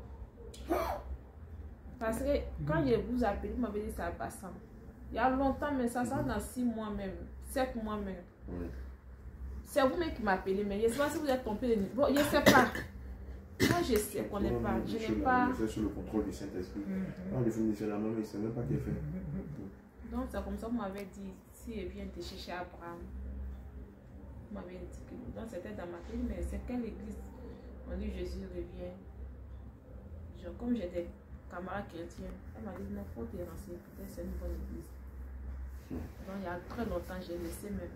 Speaker 2: Parce que quand je vous appelé, vous m'avez dit c'est à Bassam. Il y a longtemps, mais ça, ça dans six mois même, sept mois même. C'est vous-même qui m'appelez, mais je ne sais pas si vous êtes trompé. Bon, je ne sais pas. Moi, je sais, qu'on n'est pas. Je n'ai pas.
Speaker 1: C'est sur le contrôle du Saint-Esprit. Films la maman, il ne sait même pas qu'il fait.
Speaker 2: Donc, c'est comme ça vous m'avez dit, si elle vient te chercher Abraham, vous m'avez dit que. Donc, c'était dans ma tête, mais c'est quelle église? On dit Jésus revient. Genre, comme j'ai des camarades chrétiens, elle m'a dit non, faut te renseigner, peut-être c'est une bonne église. Donc il y a très longtemps, j'ai laissé même.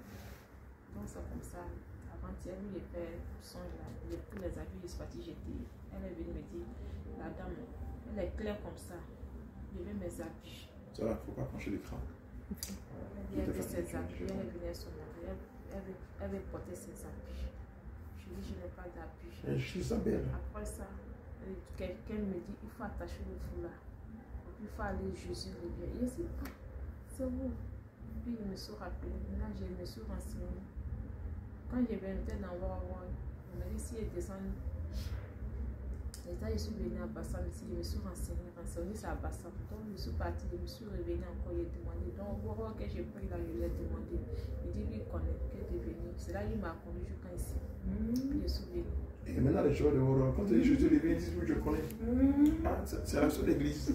Speaker 2: Donc c'est comme ça. Avant-hier, lui, il fait son là, il a pris les habits, il est parti jeter. Elle est venue me dire, la dame, elle est claire comme ça. Je vais mes habits.
Speaker 1: Ça va, faut pas pencher l'écran.
Speaker 2: Elle avait ses habits, elle venait son mari, elle, elle, veut- elle porter ses habits. Je lui dis, je n'ai pas d'habits.
Speaker 1: Je suis Isabelle.
Speaker 2: Après ça, quelqu'un me dit, il faut attacher le foulard. Et il faut aller Jésus revient. Et je dis, ah, c'est vous. Puis il me suis rappelé. Là, je me suis renseigné. Quand je venais dans War War, on m'a dit, si elle descend, et ça, je suis venu à Bassam ici, je me suis renseigné, renseigné, c'est à Bassam. Donc, je suis parti, je me suis revenu encore, j'ai demandé. Donc, War War que j'ai pris là, je lui ai demandé. Il dit, lui, il connaît, que tu es venu. C'est là qu'il m'a conduit jusqu'à ici. Puis, je suis venu.
Speaker 1: Et maintenant, les joueurs de Horror, quand tu dis Jésus revient, ils disent oui, je connais. Ah, c'est la seule église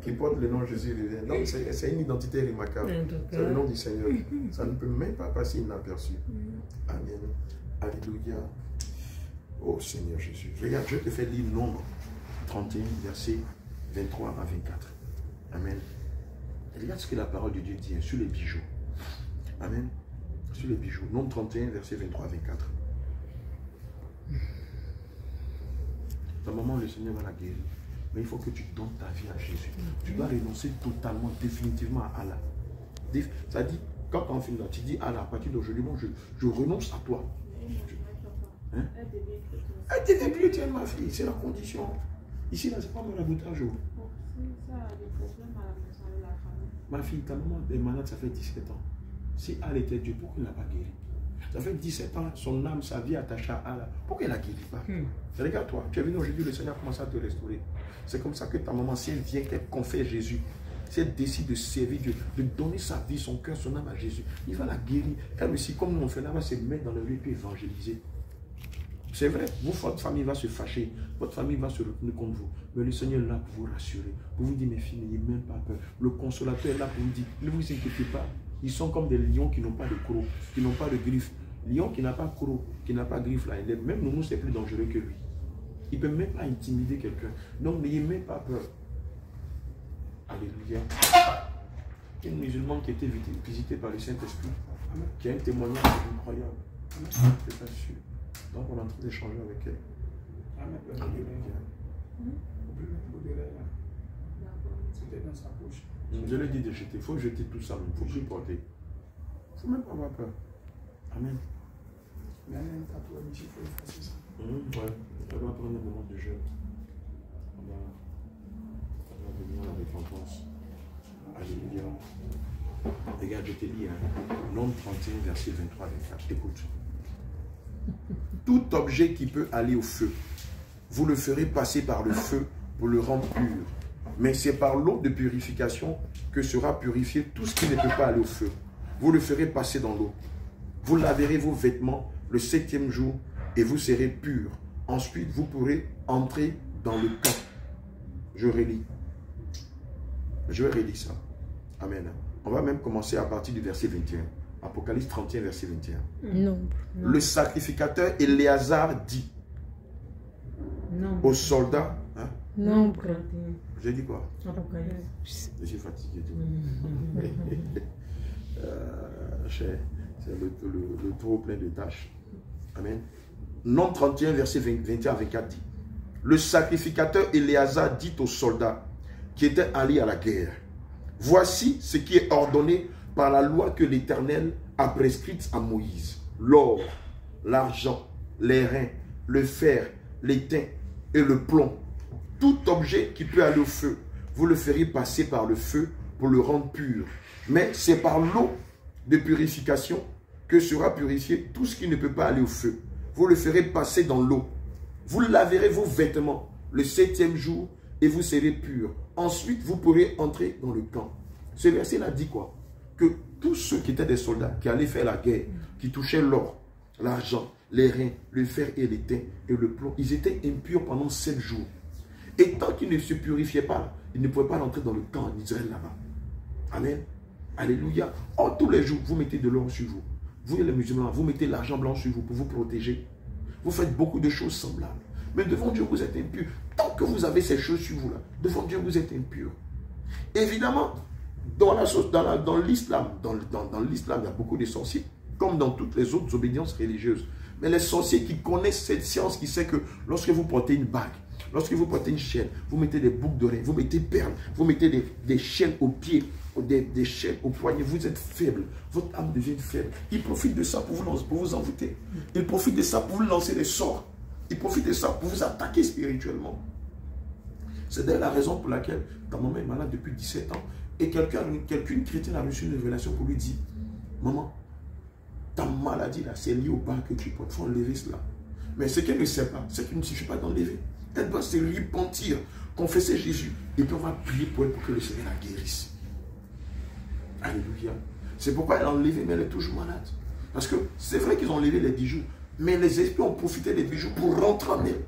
Speaker 1: qui porte le nom Jésus. Donc, c'est une identité remarquable. C'est le nom du Seigneur. Ça ne peut même pas passer inaperçu. Amen. Alléluia. Oh Seigneur Jésus. Regarde, je te fais lire Nombre 31, verset 23 à 24. Amen. Et regarde ce que la parole de Dieu dit hein, sur les bijoux. Amen. Sur les bijoux. Nombre 31, verset 23 à 24. Ta maman, le Seigneur va la guérir. Mais il faut que tu donnes ta vie à Jésus. Tu dois renoncer totalement, définitivement à Allah. Ça dit, quand on finit là, tu dis Allah, à partir d'aujourd'hui, moi, je, je renonce à toi. Hein?
Speaker 2: Elle devient chrétienne.
Speaker 1: Elle devient chrétienne, ma fille, c'est la condition. Ici, là, c'est pas mon rabotage. oh.
Speaker 2: Bon, si ça a des problèmes à la maison avec la famille.
Speaker 1: Ma fille, ta maman est malade, ça fait 17 ans. Si Allah était Dieu, pourquoi il ne l'a pas guéri? Ça fait 17 ans, son âme, sa vie attachée à Allah. Pourquoi il ne la guérit pas?
Speaker 5: Hmm.
Speaker 1: Regarde-toi, tu es venu aujourd'hui, le Seigneur commence à te restaurer. C'est comme ça que ta maman, si elle vient, qu'elle confesse Jésus, si elle décide de servir Dieu, de donner sa vie, son cœur, son âme à Jésus, il va la guérir. Elle aussi, comme nous on fait là, va se mettre dans le lieu et évangéliser. C'est vrai, votre famille va se fâcher, votre famille va se retourner contre vous. Mais le Seigneur est là pour vous rassurer, pour vous dire, mes filles, n'ayez même pas peur. Le consolateur est là pour vous dire, ne vous inquiétez pas. Ils sont comme des lions qui n'ont pas de crocs, qui n'ont pas de griffes. Lion qui n'a pas croc, qui n'a pas griffe, là, il est- même nous, c'est plus dangereux que lui. Il ne peut même pas intimider quelqu'un. Donc, n'ayez même pas peur. Alléluia. Une musulmane qui a été visitée- par le Saint-Esprit, qui a un témoignage incroyable. Je t'assure. Donc, on est en train d'échanger avec elle. Alléluia.
Speaker 6: C'était dans sa poche.
Speaker 1: Je lui ai dit de jeter. Il faut jeter tout ça. Il faut plus porter. Il ne faut même pas avoir peur. Amen.
Speaker 6: Mais un tatouage il faut effacer ça.
Speaker 1: Hum, ouais. On va prendre un moment de jeûne. On va, on venir la repentance. Alléluia. Regarde, je te lis. Hein. Nombre 31, verset 23 24. Écoute. Tout objet qui peut aller au feu, vous le ferez passer par le feu pour le rendre pur. Mais c'est par l'eau de purification que sera purifié tout ce qui ne peut pas aller au feu. Vous le ferez passer dans l'eau. Vous laverez vos vêtements le septième jour et vous serez purs. Ensuite, vous pourrez entrer dans le camp. Je relis. Je relis ça. Amen. On va même commencer à partir du verset 21. Apocalypse 31, verset 21.
Speaker 4: Non.
Speaker 1: Le sacrificateur Éléazar dit
Speaker 5: Non.
Speaker 1: aux soldats, hein,
Speaker 4: Nombre.
Speaker 1: j'ai dit quoi?
Speaker 5: Apocalypse.
Speaker 1: Je suis fatigué. tout.
Speaker 5: Mhm. <laughs>
Speaker 1: Euh, cher, c'est le, le- le trop plein de tâches. Amen. Nombre 31, verset 20 21 à 24 dit Le sacrificateur Éléazar dit aux soldats qui étaient allés à la guerre Voici ce qui est ordonné par la loi que l'Éternel a prescrite à Moïse l'or, l'argent, les reins, le fer, l'étain et le plomb. Tout objet qui peut aller au feu, vous le ferez passer par le feu pour le rendre pur. Mais c'est par l'eau de purification que sera purifié tout ce qui ne peut pas aller au feu. Vous le ferez passer dans l'eau. Vous laverez vos vêtements le septième jour et vous serez purs. Ensuite, vous pourrez entrer dans le camp. Ce verset-là dit quoi? Tous ceux qui étaient des soldats, qui allaient faire la guerre, qui touchaient l'or, l'argent, les reins, le fer et l'étain et le plomb, ils étaient impurs pendant sept jours. Et tant qu'ils ne se purifiaient pas, ils ne pouvaient pas rentrer dans le camp en Israël là-bas. Amen. Alléluia. Or, tous les jours, vous mettez de l'or sur vous. Vous, les musulmans, vous mettez l'argent blanc sur vous pour vous protéger. Vous faites beaucoup de choses semblables. Mais devant Dieu, vous êtes impur. Tant que vous avez ces choses sur vous là, devant Dieu, vous êtes impur. Évidemment, dans l'islam, dans, l'islam, dans, dans, l'islam, il y a beaucoup de sorciers, comme dans toutes les autres obédiences religieuses. Mais les sorciers qui connaissent cette science, qui sait que lorsque vous portez une bague, lorsque vous portez une chaîne, vous mettez des boucles d'oreilles, vous mettez perles, vous mettez des, des chaînes aux pieds, des, des chaînes aux poignets, vous êtes faible, votre âme devient faible. Ils profitent de ça pour vous, pour vous envoûter. Ils profitent de ça pour vous lancer des sorts. Ils profitent de ça pour vous attaquer spirituellement. C'est d'ailleurs la raison pour laquelle ta maman est malade depuis 17 ans et quelqu'un, quelqu'une chrétienne a reçu une révélation pour lui dire Maman, ta maladie là, c'est lié au bas que tu portes. Il faut enlever cela. Mais ce qu'elle ne sait pas, c'est qu'il ne suffit pas d'enlever. Elle doit se repentir, confesser Jésus. Et puis on va prier pour elle pour que le Seigneur la guérisse. Alléluia. C'est pourquoi elle a enlevé, mais elle est toujours malade. Parce que c'est vrai qu'ils ont enlevé les bijoux, mais les esprits ont profité des bijoux pour rentrer en elle,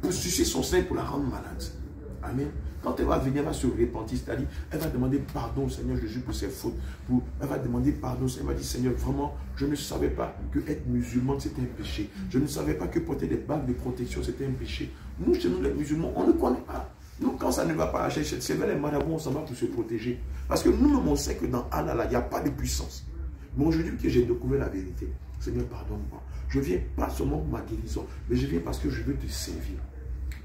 Speaker 1: pour sucer son sein, pour la rendre malade. Amen. Quand elle va venir, elle va se repentir, c'est-à-dire, elle va demander pardon au Seigneur Jésus pour ses fautes. Pour, elle va demander pardon. Elle va dire, Seigneur, vraiment, je ne savais pas que être musulman, c'était un péché. Je ne savais pas que porter des bagues de protection, c'était un péché. Nous, chez nous, les musulmans, on ne connaît pas. Nous, quand ça ne va pas, c'est vers les marabouts, on s'en va pour se protéger. Parce que nous-mêmes, on sait que dans Allah, il n'y a pas de puissance. Mais aujourd'hui que j'ai découvert la vérité, Seigneur, pardonne-moi. Je viens pas seulement pour ma guérison, mais je viens parce que je veux te servir.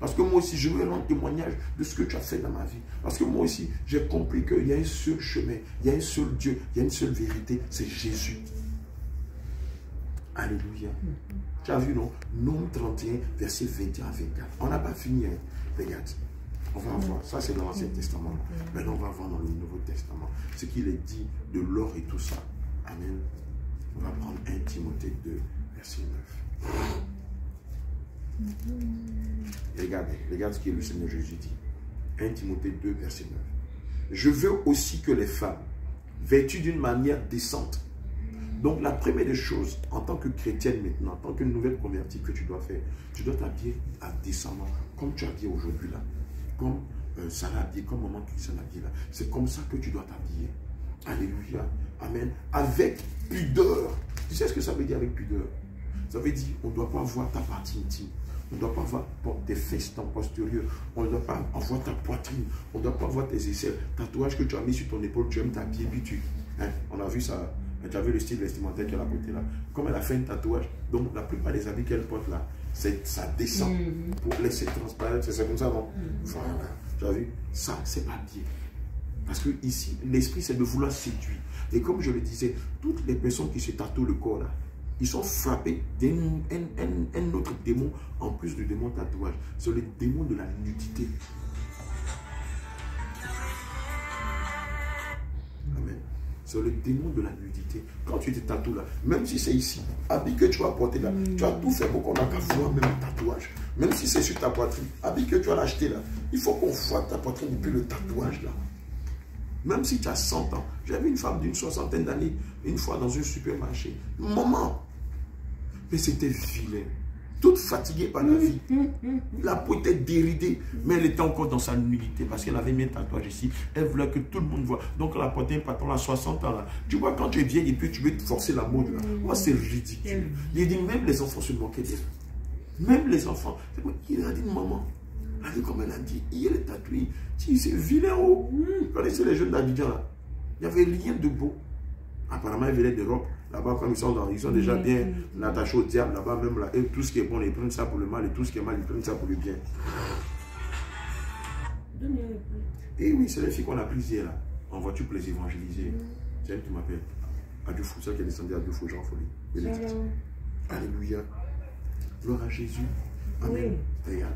Speaker 1: Parce que moi aussi, je veux rendre témoignage de ce que tu as fait dans ma vie. Parce que moi aussi, j'ai compris qu'il y a un seul chemin, il y a un seul Dieu, il y a une seule vérité, c'est Jésus. Alléluia. Tu as vu, non? Nom 31, verset 21 à 24. On n'a pas fini, hein. Regarde. On va voir. Ça, c'est dans l'Ancien Testament. Maintenant, on va voir dans le Nouveau Testament ce qu'il est dit de l'or et tout ça. Amen. On va prendre 1 Timothée 2, verset 9. Regardez, regarde ce que le Seigneur Jésus dit. 1 Timothée 2, verset 9. Je veux aussi que les femmes, vêtues d'une manière décente, donc la première des choses, en tant que chrétienne maintenant, en tant que nouvelle convertie que tu dois faire, tu dois t'habiller à décemment, comme tu as dit aujourd'hui là, comme euh, Sarah a dit, comme maman Christiane a dit là. C'est comme ça que tu dois t'habiller. Alléluia. Amen. Avec pudeur. Tu sais ce que ça veut dire avec pudeur? Ça veut dire on ne doit pas voir ta partie intime. On ne doit pas voir tes fesses, ton postérieur. On ne doit pas voir ta poitrine. On ne doit pas voir tes aisselles. Tatouage que tu as mis sur ton épaule, tu aimes t'habiller, puis tu. Hein, on a vu ça. Tu as vu le style vestimentaire qu'elle a côté là. Comme elle a fait un tatouage, donc la plupart des habits qu'elle porte là, ça descend pour laisser transparaître. C'est comme ça, non? Voilà. Tu as vu? Ça, c'est pas bien. Parce que ici, l'esprit, c'est de vouloir séduire. Et comme je le disais, toutes les personnes qui se tatouent le corps là, ils sont frappés d'un un, un, un, autre démon, en plus du démon tatouage. C'est le démon de la nudité. Amen. C'est le démon de la nudité. Quand tu te tatoues là, même si c'est ici, habit que tu vas porter là, tu as tout fait pour qu'on n'a qu'à voir même un tatouage. Même si c'est sur ta poitrine, habit que tu as acheté là, il faut qu'on voit ta poitrine depuis le tatouage là. Même si tu as 100 ans. Vu une femme d'une soixantaine d'années, une fois dans un supermarché. Maman. Mais c'était vilain. Toute fatiguée par la vie. La peau était déridée. Mais elle était encore dans sa nudité parce qu'elle avait mis un tatouage ici. Elle voulait que tout le monde voit. Donc elle a porté un patron à 60 ans. Là. Tu vois, quand tu es vieille et puis tu veux te forcer la mode. Là. Moi, c'est ridicule. Il dit, même les enfants se moquaient d'elle. Même les enfants. Il a dit, maman. Elle comme elle a dit, il est tatoué. C'est vilain. Oh. Vous connaissez les jeunes d'Abidjan là Il n'y avait rien de beau. Apparemment, ils venaient d'Europe. Là-bas, comme ils sont, dans, ils sont déjà bien attachés au diable, là-bas, même là, et tout ce qui est bon, ils prennent ça pour le mal, et tout ce qui est mal, ils prennent ça pour le bien. Et oui, c'est les filles qu'on a prises hier, là, en voiture pour les évangéliser. C'est elle qui m'appelle. Adjoufou, celle qui est descendue à Adjoufou, Jean Folie. Alléluia. Gloire à Jésus. Amen.
Speaker 3: Oui.
Speaker 1: Regarde.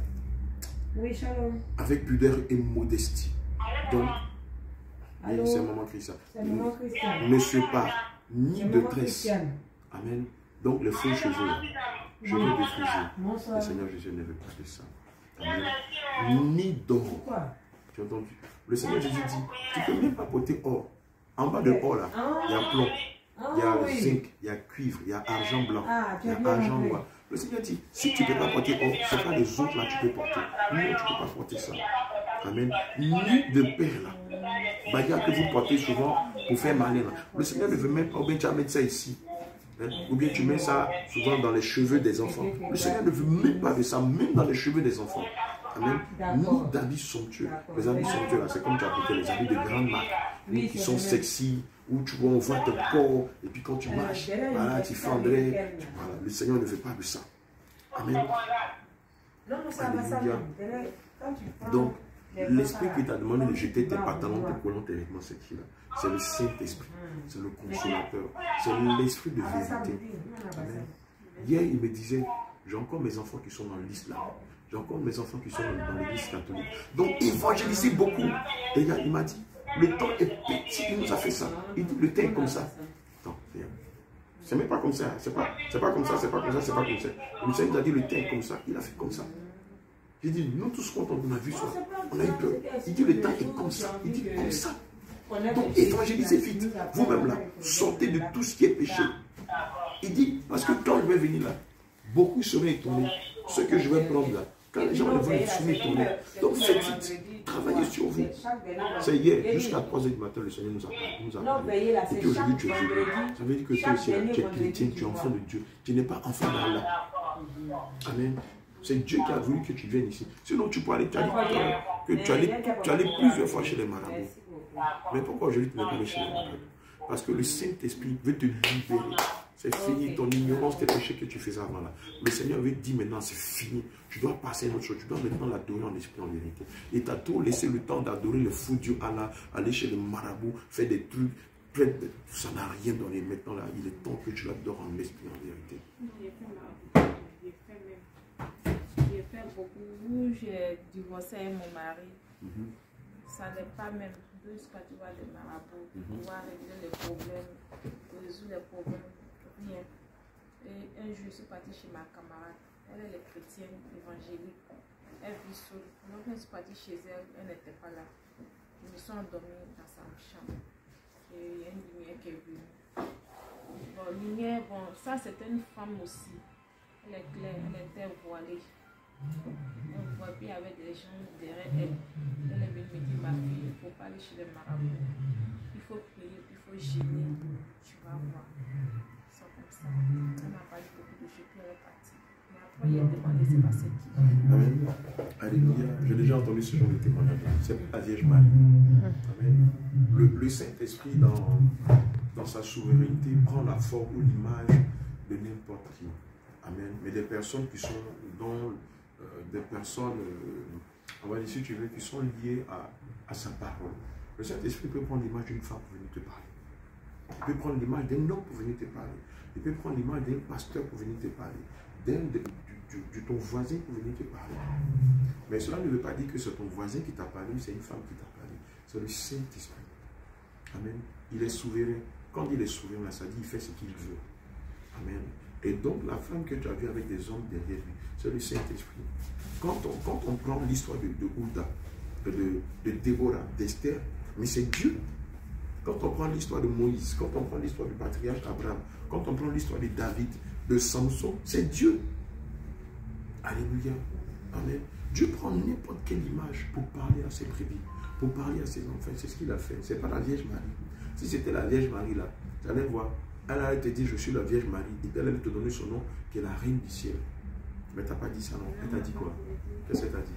Speaker 3: Oui, shalom.
Speaker 1: Avec pudeur et modestie. Donc, c'est maman
Speaker 3: maman Christiane.
Speaker 1: Ne se part ni
Speaker 3: C'est
Speaker 1: de tresse. Amen. Donc les faux cheveux, là, cheveux défrisés.
Speaker 3: Bonsoir.
Speaker 1: Le Seigneur Jésus ne veut pas de ça. Amen. Ni d'or. Tu as entendu? Le Seigneur Jésus dit, tu ne peux même pas porter or. En bas de or, là, il y a plomb, il y a
Speaker 3: Ah
Speaker 1: zinc, il y a cuivre, il y a argent blanc,
Speaker 3: Ah,
Speaker 1: il y a argent noir. Le Seigneur dit, si tu ne peux pas porter or, ce pas les autres là tu peux porter. Non, tu ne peux pas porter ça. Amen. Ni de perles. là. Bagarre que vous portez souvent pour faire malin. là. Le Seigneur ne veut même pas, ou bien tu vas mettre ça ici. Hein? Ou bien tu mets ça souvent dans les cheveux des enfants. Le Seigneur ne veut même pas de ça, même dans les cheveux des enfants. Amen. Ni d'habits somptueux. Les habits somptueux, là, c'est comme tu as apporté les habits de grande marque,
Speaker 3: Oui,
Speaker 1: qui sont sexy, où tu vois, on voit ton corps, et puis quand tu marches, voilà, tu fendrais. Voilà, le Seigneur ne veut pas de ça. Amen. Alléluia. Donc, L'esprit qui t'a demandé de jeter tes pantalons, tes collants, tes vêtements, là? C'est le Saint-Esprit,
Speaker 3: Hum.
Speaker 1: c'est le consolateur, c'est l'esprit de
Speaker 3: Ah,
Speaker 1: vérité.
Speaker 3: non, non, bah,
Speaker 1: Amen. Hier, il me disait, j'ai encore mes enfants qui sont dans l'islam. J'ai encore mes enfants qui sont dans l'église catholique. Donc, évangéliser beaucoup. Et il, m'a dit, le temps est petit. Il nous a fait ça. Il dit, le temps est comme ça. Attends, regarde. C'est même pas comme ça. C'est pas, c'est pas comme ça, c'est pas comme ça, c'est pas comme ça. Le Seigneur nous a dit, le temps est comme ça. Il a fait comme ça. J'ai dit, nous tous, quand on a vu ça, on a eu peur. Il dit, le temps est comme ça. Il dit, comme ça. Donc, évangélisez vite. Vous-même là, sortez de tout ce qui est péché. Il dit, parce que quand je vais venir là, beaucoup seront étonnés. Ce que je vais prendre là, quand les gens le voient, ils seront étonnés. Donc, faites vite. Travaillez sur vous. C'est hier, jusqu'à 3h du matin, le Seigneur nous a parlé. Nous a parlé. Et aujourd'hui, tu es
Speaker 3: vendredi.
Speaker 1: Ça veut dire que toi aussi, tu es chrétien, tu es enfant de Dieu. Tu n'es pas enfant d'Allah. Amen. C'est Dieu qui a voulu que tu viennes ici. Sinon, tu peux aller, tu tout que tu allais, tu allais plusieurs fois chez les marabouts. Mais pourquoi aujourd'hui tu n'es pas chez les marabouts Parce que le Saint-Esprit veut te libérer. C'est fini ton ignorance, tes péchés que tu faisais avant là. Le Seigneur veut dire maintenant, c'est fini. Tu dois passer à une autre chose. Tu dois maintenant l'adorer en esprit, en vérité. Et tu as trop laissé le temps d'adorer le fou Dieu Allah, aller chez les marabouts, faire des trucs. plein de- Ça n'a rien donné. Maintenant là, il est temps que tu l'adores en esprit, en vérité.
Speaker 2: J'ai fait ma J'ai fait même. J'ai fait beaucoup. Où j'ai divorcé mon mari.
Speaker 1: Mhm.
Speaker 2: Ça n'est pas même. Jusqu'à tu vois les marabouts.
Speaker 1: Mhm.
Speaker 2: Pouvoir régler les problèmes. Résoudre les problèmes. Rien. Et un jour, je suis partie chez ma camarade. Elle est chrétienne, évangélique. Elle vit seule. Donc, quand je suis partie chez elle, elle n'était pas là. Je me suis endormie dans sa chambre. Et il y a une lumière qui est venue. Bon, lumière, bon, ça c'était une femme aussi. Elle est claire, elle était voilée. On voit bien avec des gens derrière elle. Elle est venue me dire, ma fille, il ne faut pas aller chez les marabouts. Il faut prier, il faut gêner. Tu vas voir. C'est comme ça. Elle m'a parlé beaucoup de choses, puis elle est partie. Mais après, il a demandé, c'est pas c'est qui.
Speaker 1: Amen. Alléluia. J'ai déjà entendu ce genre de témoignage. C'est la Vierge Marie. Amen. Le, Saint-Esprit, dans, dans sa souveraineté, prend la forme ou l'image de n'importe qui. Amen. Mais des personnes qui sont dans des personnes, euh, on va dire si tu veux, qui sont liées à, à sa parole. Le Saint-Esprit peut prendre l'image d'une femme pour venir te parler. Il peut prendre l'image d'un homme pour venir te parler. Il peut prendre l'image d'un pasteur pour venir te parler. D'un de, ton voisin pour venir te parler. Mais cela ne veut pas dire que c'est ton voisin qui t'a parlé, c'est une femme qui t'a parlé. C'est le Saint-Esprit. Amen. Il est souverain. Quand il est souverain, ça dit il fait ce qu'il veut. Amen. Et donc, la femme que tu as vue avec des hommes derrière lui, c'est le Saint-Esprit. Quand on, quand on prend l'histoire de, de de, Déborah, d'Esther, mais c'est Dieu. Quand on prend l'histoire de Moïse, quand on prend l'histoire du patriarche Abraham, quand on prend l'histoire de David, de Samson, c'est Dieu. Alléluia. Amen. Dieu prend n'importe quelle image pour parler à ses brebis, pour parler à ses enfants. C'est ce qu'il a fait. Ce n'est pas la Vierge Marie. Si c'était la Vierge Marie là, tu allais voir. Elle allait te dire, je suis la Vierge Marie. Et elle allait te donner son nom, qui est la Reine du ciel. Mais tu n'as pas dit ça, non Elle t'a dit quoi? Qu'est-ce qu'elle t'a dit?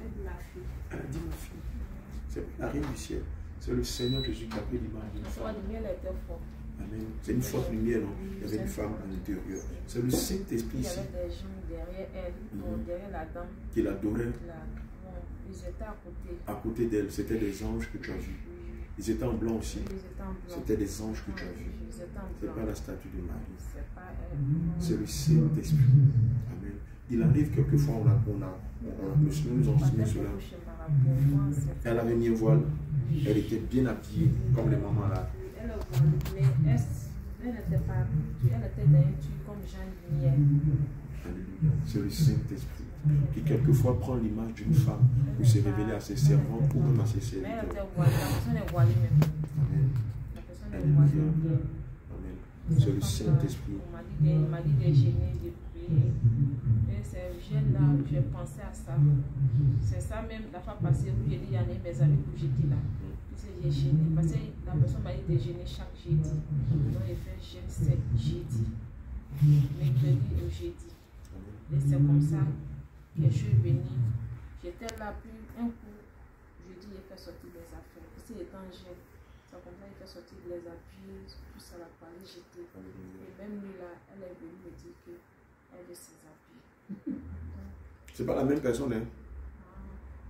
Speaker 2: Elle
Speaker 1: a dit, ma fille, c'est la Reine du ciel. C'est le Seigneur Jésus qui a pris l'image d'une
Speaker 2: La
Speaker 1: femme. Amen. C'est une forte lumière, non? Il y avait une femme à l'intérieur. C'est le Saint-Esprit
Speaker 2: Il y
Speaker 1: ici
Speaker 2: avait des gens derrière elle,
Speaker 1: Mhm.
Speaker 2: derrière la dame.
Speaker 1: qui
Speaker 2: bon, ils étaient à côté.
Speaker 1: à côté d'elle. C'était des anges que tu as vus. Ils étaient en blanc aussi. C'était des anges que tu as vus. C'est
Speaker 2: blanc.
Speaker 1: pas la statue de Marie.
Speaker 2: C'est elle.
Speaker 1: C'est le Saint-Esprit. Amen. Il arrive quelquefois, on a, on a, on a nous
Speaker 2: partais
Speaker 1: cela. Elle avait mis un voile. Elle était bien habillée, comme les mamans là.
Speaker 2: Elle mais elle, n'était pas. Elle était dans un truc comme Jean Lumière.
Speaker 1: Alléluia. C'est le Saint-Esprit qui quelquefois prend l'image d'une femme pour se révéler à ses servantes ou même à ses serviteurs.
Speaker 2: était voilée. La personne est voilée même.
Speaker 1: Amen.
Speaker 2: La personne est
Speaker 1: Alléluia. Amen. C'est le Saint-Esprit.
Speaker 2: Il m'a dit de gêner, de prier. Et c'est jeune là, j'ai pensé à ça. C'est ça même, la fois passée où j'ai dit, il y en a mes amis où j'étais là. J'ai gêné. Parce que la personne m'a dit de gêner chaque jeudi. Donc j'ai fait jeûne 7 jeudi. mercredi au jeudi. Et c'est comme ça que je suis venue. J'étais là, puis un coup, jeudi, il fait sortir les affaires. Ici, étant jeune, ça qu'il fait sortir les appuis, tout ça, la parler, j'étais. Et même lui, là, elle est venue me dire qu'elle veut ses appuis. <laughs>
Speaker 1: C'est pas la même personne, hein?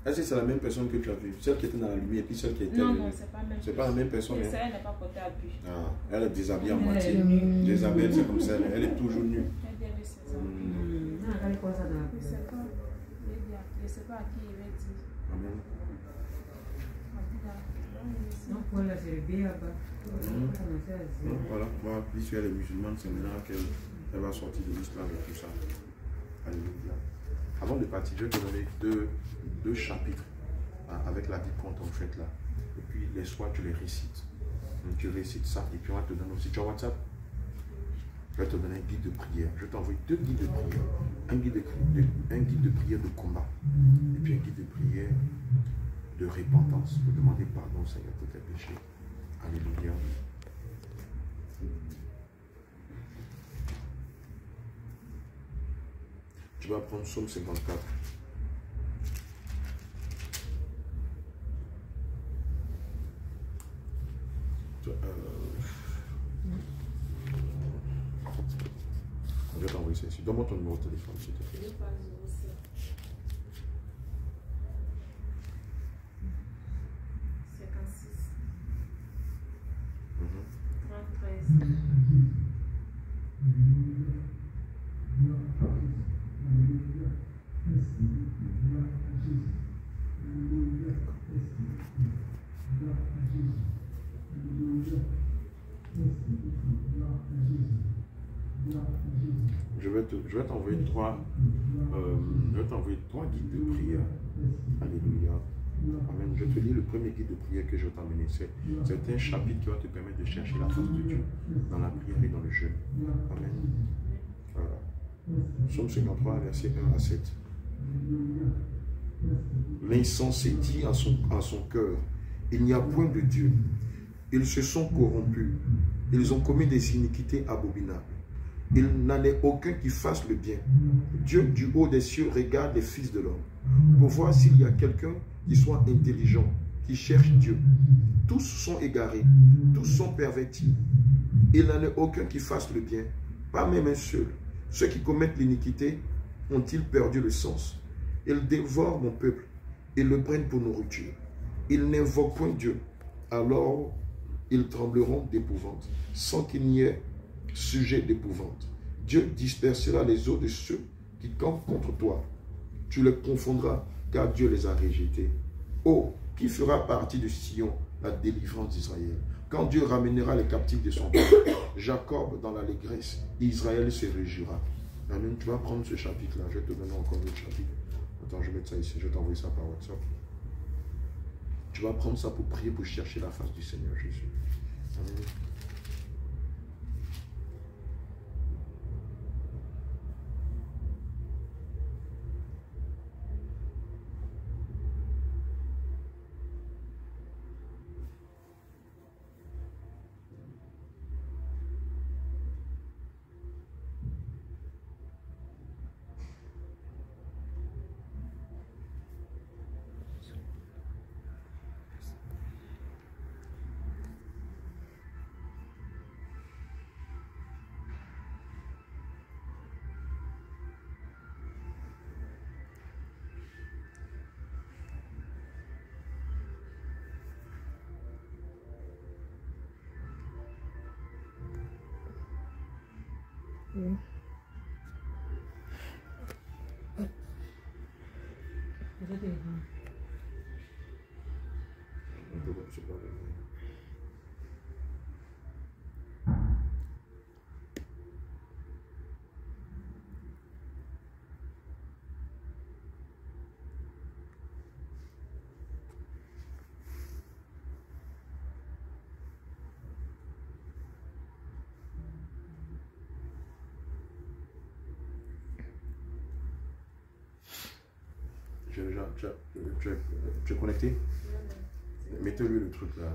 Speaker 1: Est-ce que c'est la même personne que tu as vue Celle qui était dans la lumière et puis celle qui était.
Speaker 2: Non, non, c'est pas la même
Speaker 1: C'est pas la même personne.
Speaker 2: Et
Speaker 1: hein?
Speaker 2: ça, elle n'est pas portée à but.
Speaker 1: Ah, elle est déshabillée
Speaker 5: Elle
Speaker 1: moitié.
Speaker 5: est nue.
Speaker 1: Déshabillée, c'est comme ça. Elle elle est toujours nue.
Speaker 2: Elle ses.
Speaker 5: Non, elle quoi ça dans la
Speaker 2: Je sais pas. Il dit à- Je sais pas à qui il va dire.
Speaker 1: Amen.
Speaker 2: On dit là, non, mais c'est-
Speaker 5: Non, pour là, c'est le béaba.
Speaker 1: Mhm. Donc, Voilà, voilà. Puisque elle est musulmane, c'est maintenant qu'elle elle va sortir de l'islam et tout ça. Alléluia. Avant de partir, je vais te donner deux, deux chapitres hein, avec la vie compte en fait là. Et puis les soirs, tu les récites. Donc, tu récites ça et puis on va te donner aussi. Tu as WhatsApp? Je vais te donner un guide de prière. Je vais t'envoyer deux guides de prière. Un guide de, un guide de prière de combat. Et puis un guide de prière de repentance. Pour demander pardon, Seigneur, pour tes péchés. Alléluia. Tu vas prendre Psaume 54. Tu- euh, Je vais t'envoyer ça ici. Donne-moi ton numéro de téléphone, s'il te plaît.
Speaker 2: Je pas 07. 56. 33.
Speaker 1: Je vais t'envoyer trois, euh, trois guides de prière. Alléluia. Amen. Je te lis le premier guide de prière que je vais t'emmener. C'est un chapitre qui va te permettre de chercher la face de Dieu dans la prière et dans le jeûne. Amen. Voilà. Psaume 53, verset 1 à 7. L'insensé dit à son, à son cœur, il n'y a point de Dieu. Ils se sont corrompus. Ils ont commis des iniquités abominables. Il n'en est aucun qui fasse le bien. Dieu du haut des cieux regarde les fils de l'homme pour voir s'il y a quelqu'un qui soit intelligent, qui cherche Dieu. Tous sont égarés, tous sont pervertis. Il n'en est aucun qui fasse le bien, pas même un seul. Ceux qui commettent l'iniquité ont-ils perdu le sens? Ils dévorent mon peuple, ils le prennent pour nourriture. Ils n'invoquent point Dieu. Alors ils trembleront d'épouvante, sans qu'il n'y ait sujet d'épouvante. Dieu dispersera les eaux de ceux qui campent contre toi. Tu les confondras, car Dieu les a rejetés. Oh, qui fera partie de Sion la délivrance d'Israël? Quand Dieu ramènera les captifs de son peuple, <coughs> Jacob dans l'allégresse, Israël se réjouira. Amen. Tu vas prendre ce chapitre-là. Je vais te donner encore un autre chapitre. Attends, je vais mettre ça ici. Je vais t'envoyer ça par WhatsApp. Tu vas prendre ça pour prier, pour chercher la face du Seigneur Jésus. Amen. 嗯，我在 là. Tu es connecté Mettez-lui le truc là.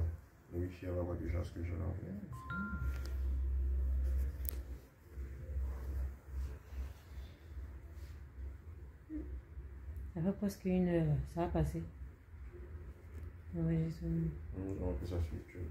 Speaker 1: Le wifi, on va voir déjà ce que je l'ai envoyé.
Speaker 3: Ça presque une heure, ça va passer. L'enregistrement.
Speaker 1: On peut ça sur YouTube.